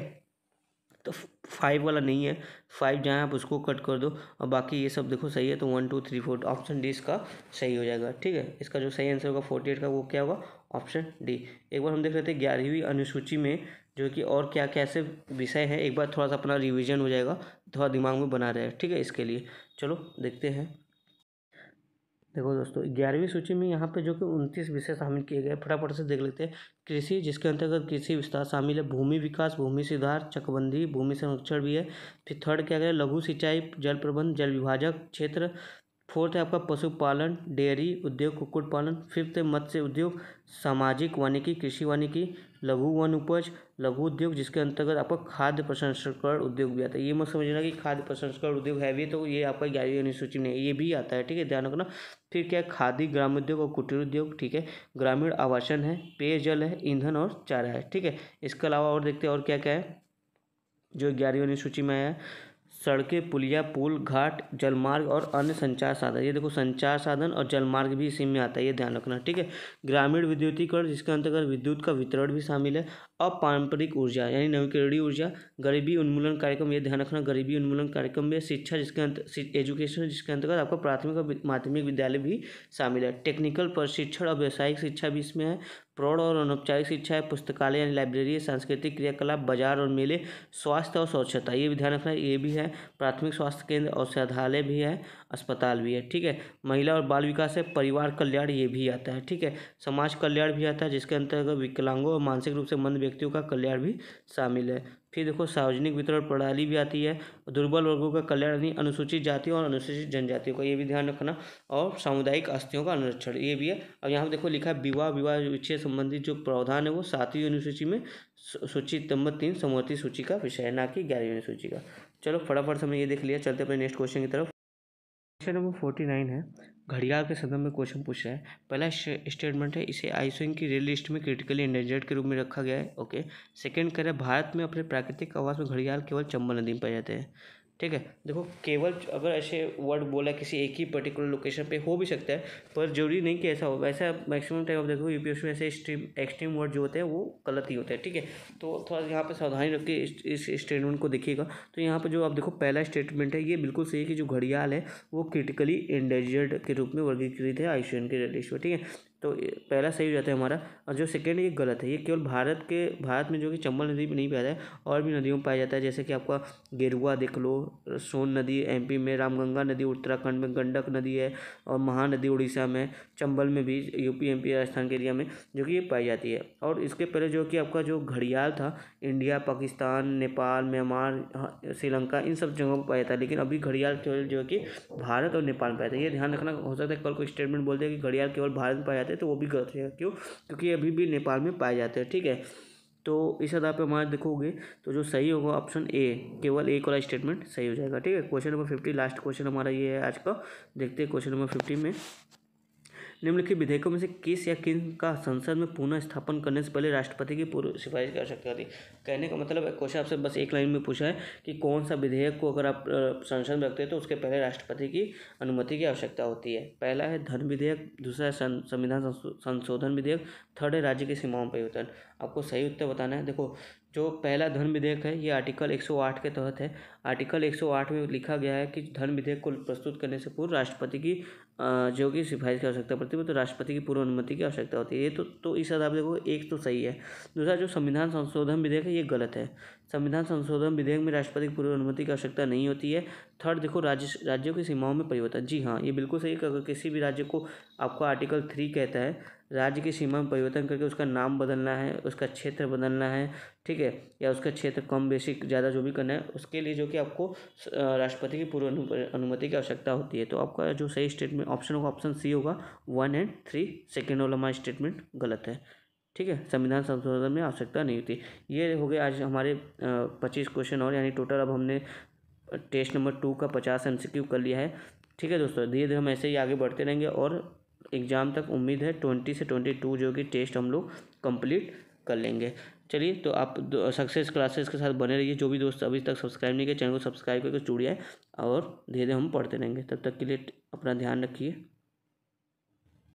तो फाइव वाला नहीं है। फाइव जहाँ आप उसको कट कर दो। और बाकी ये सब देखो सही है तो one two three four option D इसका सही हो जाएगा, ठीक है? इसका जो सही आंसर होगा फोर्टी एट का, वो क्या होगा? Option D. एक बार हम देख लेते हैं ग्यारहवीं अनुसूची में जो कि और क्या कैसे विषय हैं। एक बार थोड़ा सा अपना रिविजन हो जाएगा, थोड़ा दिमाग में बना रहे ठीक है, इसके लिए। चलो, देखते हैं। देखो दोस्तों, ग्यारहवीं सूची में यहाँ पे जो कि उनतीस विषय शामिल किए गए, फटाफट से देख लेते हैं। कृषि, जिसके अंतर्गत कृषि विस्तार शामिल है, भूमि विकास, भूमि सुधार, चकबंदी, भूमि संरक्षण भी है। फिर थर्ड क्या गया लघु सिंचाई, जल प्रबंध जल विभाजक क्षेत्र फोर्थ है आपका पशुपालन, डेयरी उद्योग कुक्कुट पालन फिफ्थ है मत्स्य उद्योग, सामाजिक वानिकी, कृषि वानिकी, लघु वन उपज, लघु उद्योग, जिसके अंतर्गत आपका खाद्य प्रसंस्करण उद्योग भी आता है। ये मत समझना कि खाद्य प्रसंस्करण उद्योग है भी तो ये आपका ग्यारहवीं अनुसूची में ये भी आता है, ठीक है? ध्यान रखना। फिर क्या है? खादी ग्राम उद्योग और कुटीर उद्योग, ठीक है? ग्रामीण आवासन है पेयजल है, ईंधन और चारा है, ठीक है? इसके अलावा और देखते हैं और क्या क्या है, जो ग्यारहवीं अनुसूची में है। सड़कें, पुलिया, पुल, घाट, जलमार्ग और अन्य संचार साधन। ये देखो, संचार साधन और जलमार्ग भी इसी में आता है, ये ध्यान रखना, ठीक है? ग्रामीण विद्युतीकरण, जिसके अंतर्गत विद्युत का वितरण भी शामिल है। अपारंपरिक ऊर्जा, यानी नवीकरणीय ऊर्जा, गरीबी उन्मूलन कार्यक्रम, ये ध्यान रखना, गरीबी उन्मूलन कार्यक्रम में शिक्षा जिसके अंत एजुकेशन जिसके अंतर्गत आपका प्राथमिक और माध्यमिक विद्यालय भी शामिल है। टेक्निकल प्रशिक्षण और व्यावसायिक शिक्षा भी इसमें है। प्रौढ़ और अनौपचारिक शिक्षा है, पुस्तकालय यानी लाइब्रेरी सांस्कृतिक क्रियाकलाप, बाज़ार और मेले, स्वास्थ्य और स्वच्छता, ये भी ध्यान रखना ये भी है। प्राथमिक स्वास्थ्य केंद्र, औषधालय भी है, अस्पताल भी है, ठीक है। महिला और बाल विकास है, परिवार कल्याण, ये भी आता है, ठीक है। समाज कल्याण भी आता है, जिसके अंतर्गत विकलांगों और मानसिक रूप से मंद व्यक्तियों का कल्याण भी शामिल है। फिर देखो सार्वजनिक वितरण प्रणाली भी आती है, दुर्बल वर्गों का कल्याण यानी अनुसूचित जातियों और अनुसूचित जनजातियों का, ये भी ध्यान रखना, और सामुदायिक अस्थियों का अनुरक्षण, ये भी है। अब यहाँ पर देखो लिखा है, विवाह विवाह विच्छेद संबंधित जो प्रावधान है वो सातवीं अनुसूची में सूची नंबर तीन समवर्ती सूची का विषय है, ना कि ग्यारहवीं अनुसूची का। चलो फटाफट से हमने ये देख लिया, चलते अपने नेक्स्ट क्वेश्चन की तरफ़। क्वेश्चन नंबर फोर्टी नाइन है घड़ियाल के संदर्भ में क्वेश्चन पूछ रहा है। पहला स्टेटमेंट है, इसे आईसोइंग की रेल लिस्ट में क्रिटिकली इंडेंजर्ड के रूप में रखा गया है। ओके। सेकंड कह रहा है, भारत में अपने प्राकृतिक आवास में घड़ियाल केवल चंबल नदी में पाए जाते हैं। ठीक है? देखो, केवल अगर ऐसे वर्ड बोला किसी एक ही पर्टिकुलर लोकेशन पे हो भी सकता है, पर ज़रूरी नहीं कि ऐसा हो। वैसा मैक्सिमम टाइम आप देखो यूपीएस में ऐसे एक्सट्रीम एक्सट्रीम वर्ड जो होते हैं, वो गलत ही होते हैं, ठीक है? तो थोड़ा यहाँ पे सावधानी रख के इस स्टेटमेंट को देखिएगा। तो यहाँ पर जो आप देखो, पहला स्टेटमेंट है, ये बिल्कुल सही है कि जो घड़ियाल है, वो क्रिटिकली इंडेंजर्ड के रूप में वर्गीकृत है, आयुष्मान के लिस्ट ठीक है? तो पहला सही हो जाता है हमारा। और जो सेकेंड ये गलत है। ये केवल भारत के, भारत में जो कि चंबल नदी में नहीं पाया जाता है, और भी नदियों में पाया जाता है। जैसे कि आपका गेरुआ देख लो, सोन नदी एमपी में रामगंगा नदी, उत्तराखंड में गंडक नदी है, और महानदी उड़ीसा में, चंबल में भी यूपी एमपी राजस्थान के एरिया में, जो कि ये पाई जाती है। और इसके पहले जो कि आपका जो घड़ियाल था, इंडिया, पाकिस्तान, नेपाल, म्यांमार श्रीलंका, इन सब जगहों पर पाया जाता है लेकिन अभी घड़ियाल केवल जो कि भारत और नेपाल में पाया जाता है ये ध्यान रखना, हो सकता है कल कोई स्टेटमेंट बोलते हैं कि घड़ियाल केवल भारत में पाया जाते हैं तो वो भी गलत है। क्यों? क्योंकि अभी भी नेपाल में पाए जाते हैं, ठीक है? तो इस आधार पर हमारे देखोगे तो जो सही होगा ऑप्शन ए केवल एक वाला स्टेटमेंट सही हो जाएगा, ठीक है? Question number fifty last question हमारा ये है आज का। देखते हैं क्वेश्चन नंबर फिफ्टी में निम्नलिखित विधेयकों में से किस या किन का संसद में पुनः स्थापन करने से पहले राष्ट्रपति की पूर्व सिफारिश की आवश्यकता थी? कहने का मतलब क्वेश्चन आपसे बस एक लाइन में पूछा है कि कौन सा विधेयक को अगर आप संसद में रखते हैं तो उसके पहले राष्ट्रपति की अनुमति की आवश्यकता होती है। पहला है धन विधेयक, दूसरा है संविधान संशोधन विधेयक, थर्ड है राज्य की सीमाओं परिवर्तन आपको सही उत्तर बताना है। देखो जो पहला धन विधेयक है, ये आर्टिकल 108 के तहत है। आर्टिकल 108 में लिखा गया है कि धन विधेयक को प्रस्तुत करने से पूर्व राष्ट्रपति की जो कि सिफारिश की आवश्यकता पड़ती है तो राष्ट्रपति की पूर्व अनुमति की आवश्यकता होती है। ये तो तो इस आधार देखो, एक तो सही है। दूसरा, जो संविधान संशोधन विधेयक है, ये गलत है। संविधान संशोधन विधेयक में राष्ट्रपति की पूर्व अनुमति की आवश्यकता नहीं होती है। थर्ड, देखो, राज्य, राज्यों की सीमाओं में परिवर्तन। जी हाँ ये बिल्कुल सही है अगर किसी भी राज्य को आपको आर्टिकल थ्री कहता है राज्य की सीमा में परिवर्तन करके उसका नाम बदलना है, उसका क्षेत्र बदलना है, ठीक है? या उसका क्षेत्र कम बेसी ज़्यादा जो भी करना है, उसके लिए जो कि आपको राष्ट्रपति की पूर्व अनुमति की आवश्यकता होती है। तो आपका जो सही स्टेटमेंट ऑप्शन होगा ऑप्शन सी होगा वन एंड थ्री सेकेंड वाला हमारा स्टेटमेंट गलत है, ठीक है? संविधान संशोधन में आवश्यकता नहीं होती। ये हो गए आज हमारे पच्चीस क्वेश्चन और, यानी टोटल अब हमने टेस्ट नंबर टू का पचास एम कर लिया है, ठीक है दोस्तों? धीरे धीरे हम ऐसे ही आगे बढ़ते रहेंगे और एग्ज़ाम तक उम्मीद है ट्वेंटी से ट्वेंटी टू जो कि टेस्ट हम लोग कंप्लीट कर लेंगे। चलिए तो आप सक्सेस क्लासेस के साथ बने रहिए। जो भी दोस्त अभी तक सब्सक्राइब नहीं किए, चैनल को सब्सक्राइब करके जुड़िए और धीरे धीरे हम पढ़ते रहेंगे। तब तक के लिए अपना ध्यान रखिए।